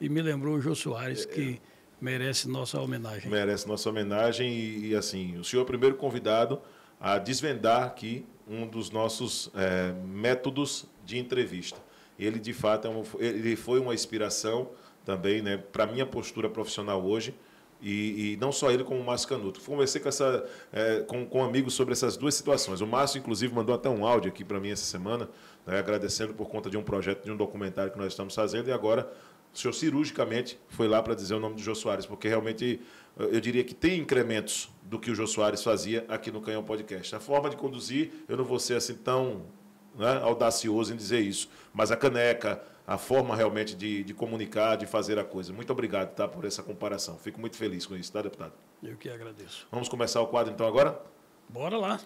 e me lembrou o Jô Soares, que merece nossa homenagem. Merece nossa homenagem e, e, assim, o senhor é o primeiro convidado a desvendar aqui um dos nossos é, métodos de entrevista. Ele, de fato, é um, ele foi uma inspiração também né, para a minha postura profissional hoje. E, e, não só ele, como o Márcio Canuto. Conversei com, essa, é, com, com amigos sobre essas duas situações. O Márcio, inclusive, mandou até um áudio aqui para mim essa semana, né, agradecendo por conta de um projeto, de um documentário que nós estamos fazendo, e agora o senhor cirurgicamente foi lá para dizer o nome do Jô Soares, porque realmente eu diria que tem incrementos do que o Jô Soares fazia aqui no Canhão Podcast. A forma de conduzir, eu não vou ser assim tão né, audacioso em dizer isso, mas a caneca, a forma realmente de, de comunicar, de fazer a coisa. Muito obrigado tá, por essa comparação. Fico muito feliz com isso, tá, deputado? Eu que agradeço. Vamos começar o quadro então agora? Bora lá.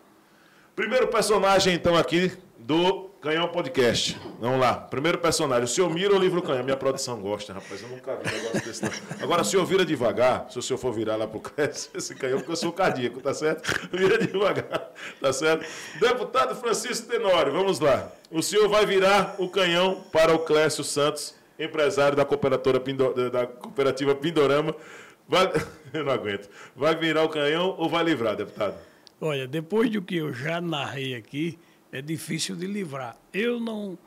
Primeiro personagem, então, aqui do Canhão Podcast. Vamos lá. Primeiro personagem. O senhor mira o livro Canhão? Minha produção gosta, rapaz. Eu nunca vi um negócio desse, não. Agora, o senhor vira devagar. Se o senhor for virar lá pro Cresce, esse canhão, porque eu sou cardíaco, tá certo? Vira devagar, tá certo? Deputado Francisco Tenório, vamos lá. O senhor vai virar o canhão para o Clécio Santos, empresário da, Pindo, da cooperativa Pindorama. Vai... Eu não aguento. Vai virar o canhão ou vai livrar, deputado? Olha, depois do que eu já narrei aqui, é difícil de livrar. Eu não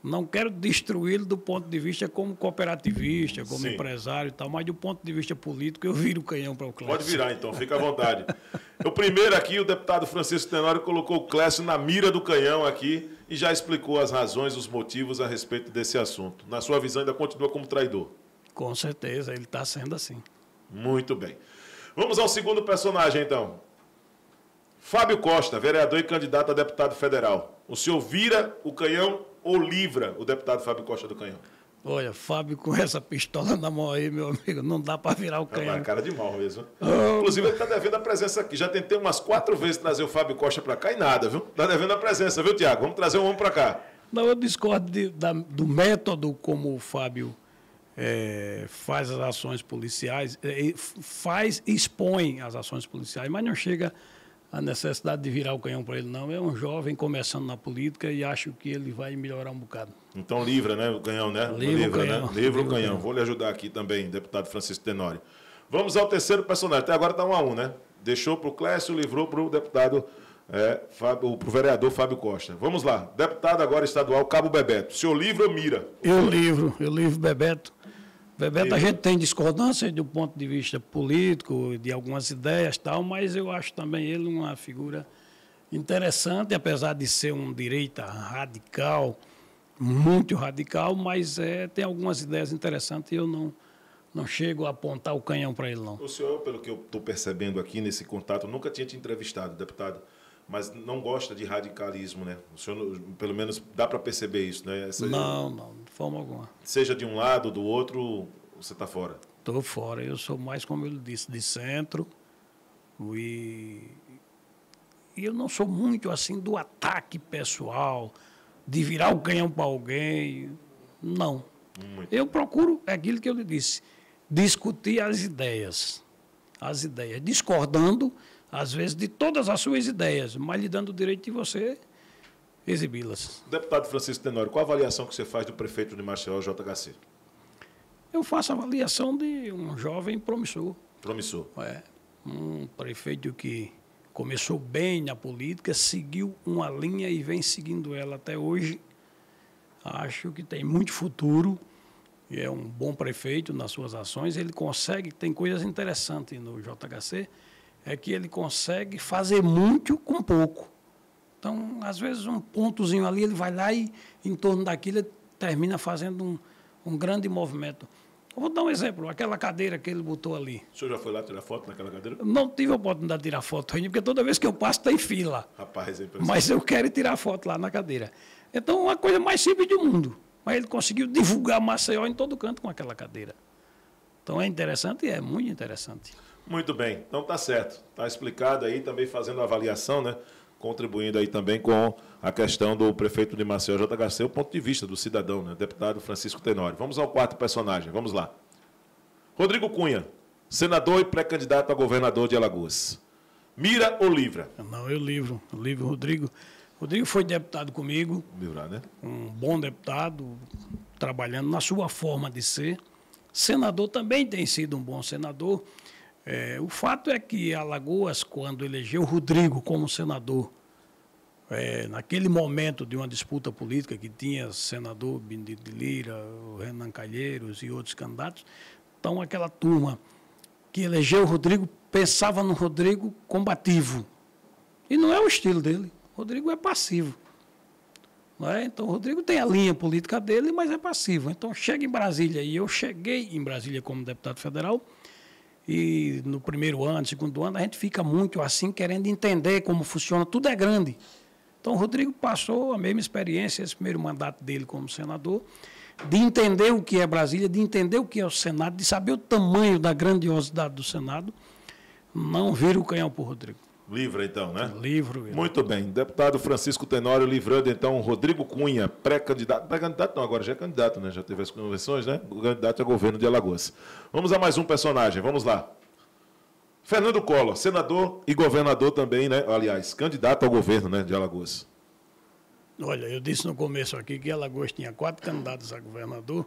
não quero destruí-lo do ponto de vista como cooperativista, como Sim. empresário e tal, mas do ponto de vista político eu viro o canhão para o Clécio. Pode virar então, fica à vontade. o primeiro aqui, o deputado Francisco Tenório colocou o Clécio na mira do canhão aqui e já explicou as razões, os motivos a respeito desse assunto. Na sua visão, ainda continua como traidor? Com certeza, ele está sendo assim. Muito bem. Vamos ao segundo personagem então. Fábio Costa, vereador e candidato a deputado federal. O senhor vira o canhão ou livra o deputado Fábio Costa do canhão? Olha, Fábio, com essa pistola na mão aí, meu amigo, não dá para virar o canhão. É cara de mal mesmo. Oh. Inclusive, ele está devendo a presença aqui. Já tentei umas quatro vezes trazer o Fábio Costa para cá e nada, viu? Está devendo a presença, viu, Tiago? Vamos trazer um homem para cá. Não, eu discordo de, da, do método como o Fábio é, faz as ações policiais, é, faz, expõe as ações policiais, mas não chega a necessidade de virar o canhão para ele, não. É um jovem começando na política e acho que ele vai melhorar um bocado. Então livra, né, o canhão, né? Livra, livra o canhão. Né? Livra o canhão. Vou lhe ajudar aqui também, deputado Francisco Tenório. Vamos ao terceiro personagem. Até agora está um a um, né? Deixou para o Clécio, livrou para o deputado, é, para o vereador Fábio Costa. Vamos lá. Deputado agora estadual, Cabo Bebeto. O senhor livra ou mira? Eu livro, eu livro Bebeto. Bebeto, a gente tem discordância do ponto de vista político, de algumas ideias tal, mas eu acho também ele uma figura interessante, apesar de ser um direita radical, muito radical, mas é, tem algumas ideias interessantes e eu não, não chego a apontar o canhão para ele, não. O senhor, pelo que eu estou percebendo aqui nesse contato, nunca tinha te entrevistado, deputado, mas não gosta de radicalismo, né? O senhor, pelo menos, dá para perceber isso, né? Essa, não, não, forma alguma. Seja de um lado ou do outro, você está fora? Estou fora. Eu sou mais, como ele disse, de centro. E, e eu não sou muito assim do ataque pessoal, de virar o canhão para alguém. Não. Muito. Eu procuro é aquilo que eu lhe disse, discutir as ideias. As ideias. Discordando, às vezes, de todas as suas ideias, mas lhe dando o direito de você exibi-las. Deputado Francisco Tenório, qual a avaliação que você faz do prefeito de Maceió, JHC? Eu faço a avaliação de um jovem promissor. Promissor. É. Um prefeito que começou bem na política, seguiu uma linha e vem seguindo ela até hoje. Acho que tem muito futuro. E é um bom prefeito nas suas ações. Ele consegue, tem coisas interessantes no JHC, é que ele consegue fazer muito com pouco. Então, às vezes, um pontozinho ali, ele vai lá e, em torno daquilo, ele termina fazendo um, um grande movimento. vou dar um exemplo, aquela cadeira que ele botou ali. O senhor já foi lá tirar foto naquela cadeira? Não tive a oportunidade de tirar foto ainda, porque toda vez que eu passo tem fila. Rapaz, é Mas eu quero tirar foto lá na cadeira. Então, uma coisa mais simples do mundo. Mas ele conseguiu divulgar Maceió em todo canto com aquela cadeira. Então é interessante e é muito interessante. Muito bem, então tá certo. Está explicado aí, também fazendo a avaliação, né? Contribuindo aí também com a questão do prefeito de Maceió, JHC, o ponto de vista do cidadão, né? Deputado Francisco Tenório. Vamos ao quarto personagem, vamos lá. Rodrigo Cunha, senador e pré-candidato a governador de Alagoas. Mira ou livra? Não, eu livro. Eu livro Rodrigo. Rodrigo foi deputado comigo. Livrar, né? Um bom deputado, trabalhando na sua forma de ser. Senador também tem sido um bom senador. É, o fato é que Alagoas, quando elegeu Rodrigo como senador, é, naquele momento de uma disputa política que tinha senador Benedito de Lira, Renan Calheiros e outros candidatos, então aquela turma que elegeu Rodrigo pensava no Rodrigo combativo. E não é o estilo dele. Rodrigo é passivo. É? Então, o Rodrigo tem a linha política dele, mas é passivo. Então, chega em Brasília, e eu cheguei em Brasília como deputado federal, e no primeiro ano, segundo ano, a gente fica muito assim, querendo entender como funciona, tudo é grande. Então, o Rodrigo passou a mesma experiência, esse primeiro mandato dele como senador, de entender o que é Brasília, de entender o que é o Senado, de saber o tamanho da grandiosidade do Senado, não vira o canhão para o Rodrigo. Livra, então, né? Livro. Muito bem. Deputado Francisco Tenório livrando, então, Rodrigo Cunha, pré-candidato. Pré-candidato não, agora já é candidato, né? Já teve as convenções, né? O candidato a governo de Alagoas. Vamos a mais um personagem, vamos lá. Fernando Collor, senador e governador também, né? Aliás, candidato ao governo né, de Alagoas. Olha, eu disse no começo aqui que Alagoas tinha quatro candidatos a governador.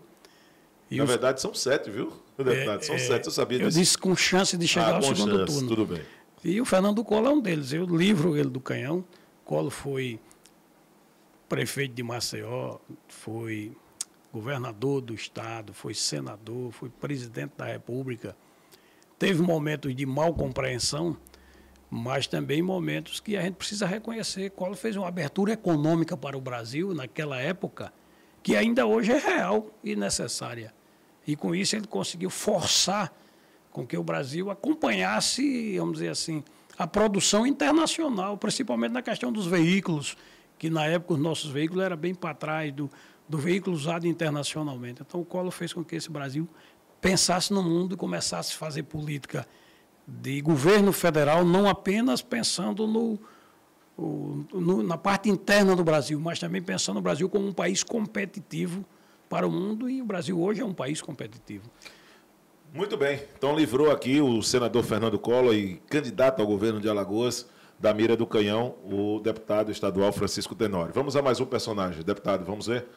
Na os... verdade, são sete, viu? Deputado, é, são é, sete, eu sabia disso. Eu disse com chance de chegar ah, ao segundo chance, turno. Tudo bem. E o Fernando Collor é um deles. Eu livro ele do canhão. Collor foi prefeito de Maceió, foi governador do estado, foi senador, foi presidente da República. Teve momentos de mal compreensão, mas também momentos que a gente precisa reconhecer. Collor fez uma abertura econômica para o Brasil naquela época, que ainda hoje é real e necessária. E com isso ele conseguiu forçar com que o Brasil acompanhasse, vamos dizer assim, a produção internacional, principalmente na questão dos veículos, que na época os nossos veículos eram bem para trás do, do veículo usado internacionalmente. Então o Collor fez com que esse Brasil pensasse no mundo e começasse a fazer política de governo federal, não apenas pensando no, no, na parte interna do Brasil, mas também pensando no Brasil como um país competitivo para o mundo, e o Brasil hoje é um país competitivo. Muito bem. Então livrou aqui o senador Fernando Collor e candidato ao governo de Alagoas, da mira do canhão, o deputado estadual Francisco Tenório. Vamos a mais um personagem. Deputado, vamos ver?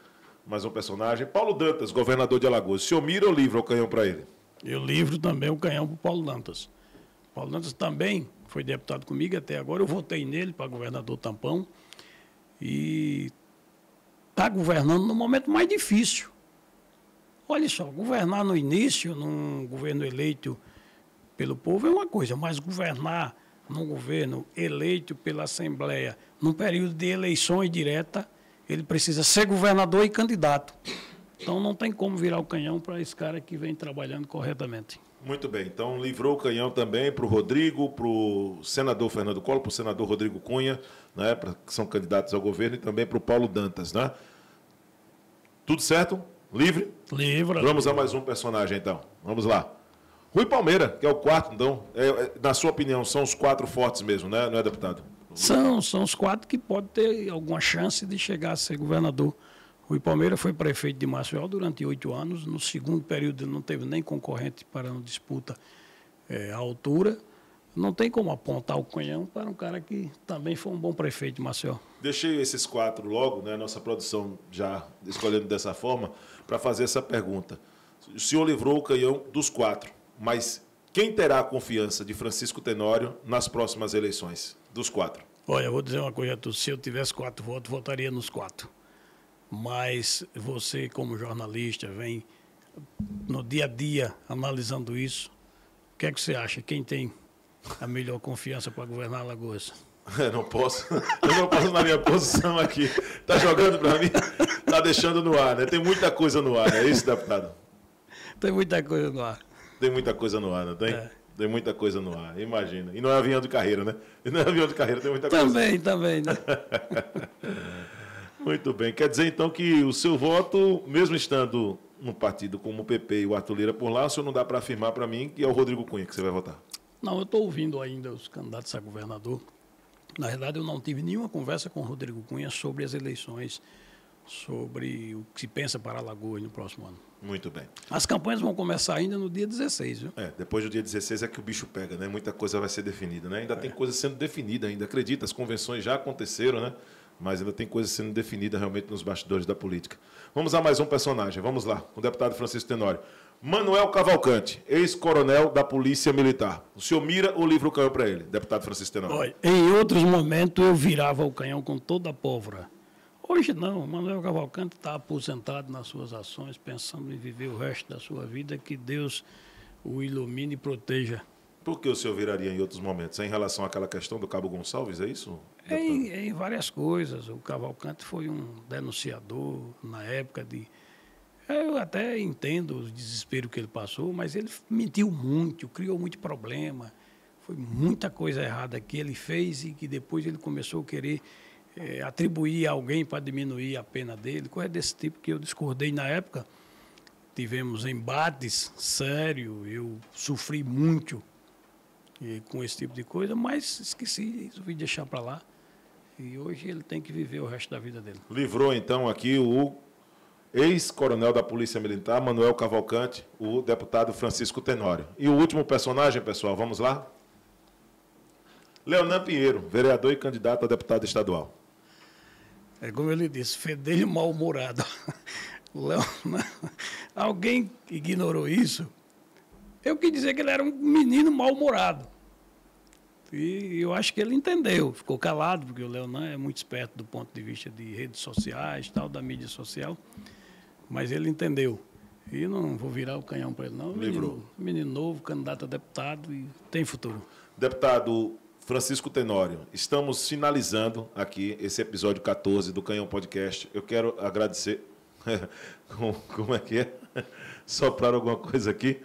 Mais um personagem. Paulo Dantas, governador de Alagoas. O senhor mira ou livra o canhão para ele? Eu livro também o canhão para o Paulo Dantas. Paulo Dantas também foi deputado comigo até agora. Eu votei nele para governador tampão. E está governando no momento mais difícil Olha só, governar no início, num governo eleito pelo povo, é uma coisa, mas governar num governo eleito pela Assembleia, num período de eleições direta, ele precisa ser governador e candidato. Então não tem como virar o canhão para esse cara que vem trabalhando corretamente. Muito bem. Então livrou o canhão também para o Rodrigo, para o senador Fernando Collor, para o senador Rodrigo Cunha, né, pra, que são candidatos ao governo, e também para o Paulo Dantas. Né? Tudo certo? Livre? Livre. Vamos a mais um personagem então. Vamos lá. Rui Palmeira, que é o quarto, então. É, é, na sua opinião, são os quatro fortes mesmo, né, não é, deputado? São, são os quatro que podem ter alguma chance de chegar a ser governador. Rui Palmeira foi prefeito de Maceió durante oito anos. No segundo período, não teve nem concorrente para uma disputa é, à altura. Não tem como apontar o canhão para um cara que também foi um bom prefeito de Maceió. Deixei esses quatro logo, né, nossa produção já escolhendo dessa forma, para fazer essa pergunta. O senhor livrou o canhão dos quatro, mas quem terá a confiança de Francisco Tenório nas próximas eleições? Dos quatro. Olha, eu vou dizer uma coisa. Se eu tivesse quatro votos, votaria nos quatro mas você, como jornalista, vem no dia a dia analisando isso. O que é que você acha? Quem tem a melhor confiança para governar Alagoas? Eu não posso, eu não posso na minha posição aqui. Tá jogando para mim, tá deixando no ar, né? Tem muita coisa no ar, é isso, deputado? Tem muita coisa no ar. Tem muita coisa no ar, não tem? É. Tem muita coisa no ar, imagina. E não é avião de carreira, né? E não é avião de carreira, tem muita também, coisa. Também, também, né? Muito bem. Quer dizer, então, que o seu voto, mesmo estando no partido como o PP e o Arthur Lira por lá, o senhor não dá para afirmar para mim que é o Rodrigo Cunha que você vai votar? Não, eu estou ouvindo ainda os candidatos a governador. Na verdade, eu não tive nenhuma conversa com o Rodrigo Cunha sobre as eleições, sobre o que se pensa para Alagoas no próximo ano. Muito bem. As campanhas vão começar ainda no dia 16, viu? É, depois do dia 16 é que o bicho pega, né? Muita coisa vai ser definida, né? Ainda é. tem coisa sendo definida ainda, acredita, as convenções já aconteceram, né? mas ainda tem coisa sendo definida realmente nos bastidores da política. Vamos a mais um personagem. Vamos lá, o deputado Francisco Tenório. Manuel Cavalcante, ex-coronel da Polícia Militar. O senhor mira ou livra o canhão para ele, deputado Francisco Tenório? Olha, em outros momentos eu virava o canhão com toda a pólvora. Hoje não, Manuel Cavalcante está aposentado nas suas ações, pensando em viver o resto da sua vida, que Deus o ilumine e proteja. Por que o senhor viraria em outros momentos? É em relação àquela questão do Cabo Gonçalves, é isso? Em, em, várias coisas. O Cavalcante foi um denunciador na época de. Eu até entendo o desespero que ele passou, mas ele mentiu muito, criou muito problema. Foi muita coisa errada que ele fez e que depois ele começou a querer é, atribuir a alguém para diminuir a pena dele, coisa desse tipo que eu discordei na época. Tivemos embates sérios, eu sofri muito com esse tipo de coisa, mas esqueci, resolvi deixar para lá. E hoje ele tem que viver o resto da vida dele. Livrou então aqui o ex-coronel da Polícia Militar, Manuel Cavalcante, o deputado Francisco Tenório. E o último personagem, pessoal, vamos lá? Leonan Pinheiro, vereador e candidato a deputado estadual. É como ele disse, fedelho mal-humorado. Alguém ignorou isso? Eu quis dizer que ele era um menino mal-humorado. E eu acho que ele entendeu, ficou calado, porque o Leonan é muito esperto do ponto de vista de redes sociais, tal, da mídia social. Mas ele entendeu. E não vou virar o canhão para ele, não. Menino, menino novo, candidato a deputado e tem futuro. Deputado Francisco Tenório, estamos finalizando aqui esse episódio 14 do Canhão Podcast. Eu quero agradecer. Como é que é? Soprar alguma coisa aqui.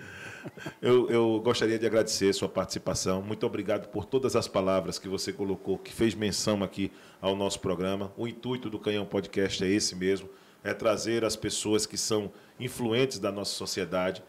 Eu, eu, gostaria de agradecer sua participação. Muito obrigado por todas as palavras que você colocou, que fez menção aqui ao nosso programa. O intuito do Canhão Podcast é esse mesmo: é trazer as pessoas que são influentes da nossa sociedade.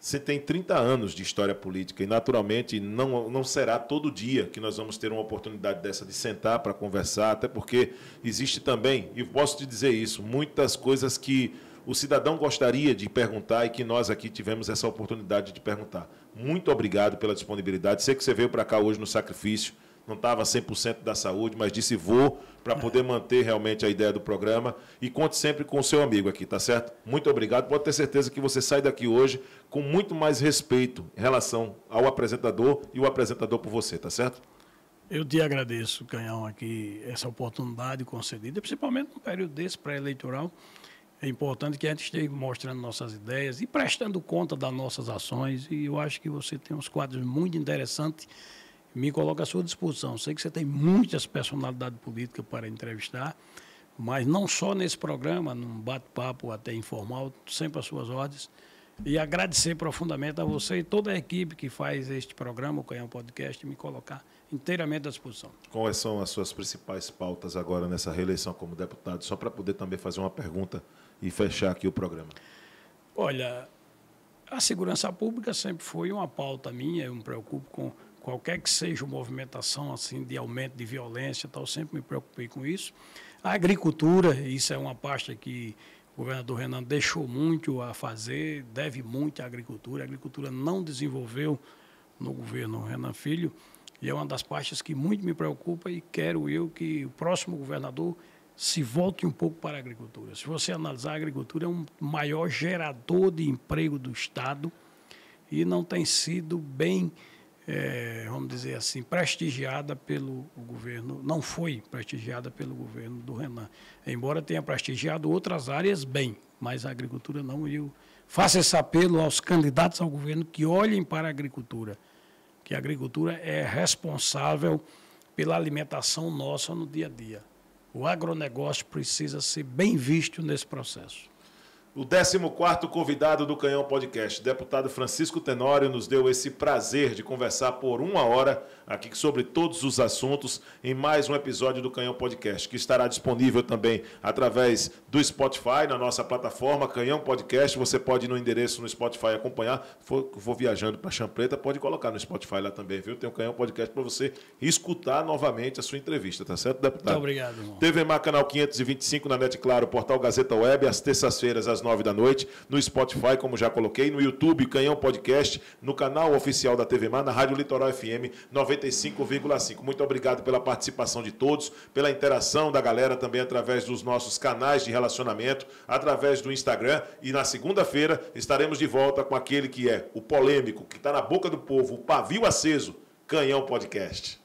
Você tem 30 anos de história política e, naturalmente, não, não será todo dia que nós vamos ter uma oportunidade dessa de sentar para conversar, até porque existe também, e posso te dizer isso, muitas coisas que o cidadão gostaria de perguntar e que nós aqui tivemos essa oportunidade de perguntar. Muito obrigado pela disponibilidade. Sei que você veio para cá hoje no sacrifício, não estava 100% da saúde, mas disse vou para poder manter realmente a ideia do programa e conte sempre com o seu amigo aqui, tá certo? Muito obrigado. Pode ter certeza que você sai daqui hoje com muito mais respeito em relação ao apresentador e o apresentador por você, tá certo? Eu te agradeço, Canhão, aqui essa oportunidade concedida, principalmente no período desse pré-eleitoral. É importante que a gente esteja mostrando nossas ideias e prestando conta das nossas ações. E eu acho que você tem uns quadros muito interessantes. Me coloco à sua disposição. Sei que você tem muitas personalidades políticas para entrevistar. mas não só nesse programa, num bate-papo até informal, sempre às suas ordens. E agradecer profundamente a você e toda a equipe que faz este programa, o Canhão Podcast, e me colocar inteiramente à disposição. Quais são as suas principais pautas agora nessa reeleição como deputado? Só para poder também fazer uma pergunta e fechar aqui o programa. Olha, a segurança pública sempre foi uma pauta minha, eu me preocupo com qualquer que seja a movimentação assim de aumento de violência, tal, sempre me preocupei com isso. A agricultura, isso é uma pasta que o governador Renan deixou muito a fazer, deve muito à agricultura. A agricultura não desenvolveu no governo Renan Filho e é uma das pastas que muito me preocupa e quero eu que o próximo governador se volte um pouco para a agricultura. Se você analisar, a agricultura é um maior gerador de emprego do Estado e não tem sido bem é, vamos dizer assim, prestigiada pelo governo, não foi prestigiada pelo governo do Renan. Embora tenha prestigiado outras áreas bem, mas a agricultura não. E eu faço esse apelo aos candidatos ao governo que olhem para a agricultura, que a agricultura é responsável pela alimentação nossa no dia a dia. O agronegócio precisa ser bem visto nesse processo. O 14 convidado do Canhão Podcast, deputado Francisco Tenório, nos deu esse prazer de conversar por uma hora aqui sobre todos os assuntos em mais um episódio do Canhão Podcast, que estará disponível também através do Spotify, na nossa plataforma Canhão Podcast. Você pode ir no endereço no Spotify acompanhar. For, for viajando para Champreta, pode colocar no Spotify lá também, viu? Tem o Canhão Podcast para você escutar novamente a sua entrevista, tá certo, deputado? Muito obrigado, irmão. TV Mar Canal 525 na Net Claro, Portal Gazeta Web, às terças-feiras, às às nove da noite, no Spotify, como já coloquei, no YouTube, Canhão Podcast, no canal oficial da TV Mar, na Rádio Litoral FM 95,5. Muito obrigado pela participação de todos, pela interação da galera também através dos nossos canais de relacionamento, através do Instagram. E na segunda-feira estaremos de volta com aquele que é o polêmico, que está na boca do povo, o pavio aceso, Canhão Podcast.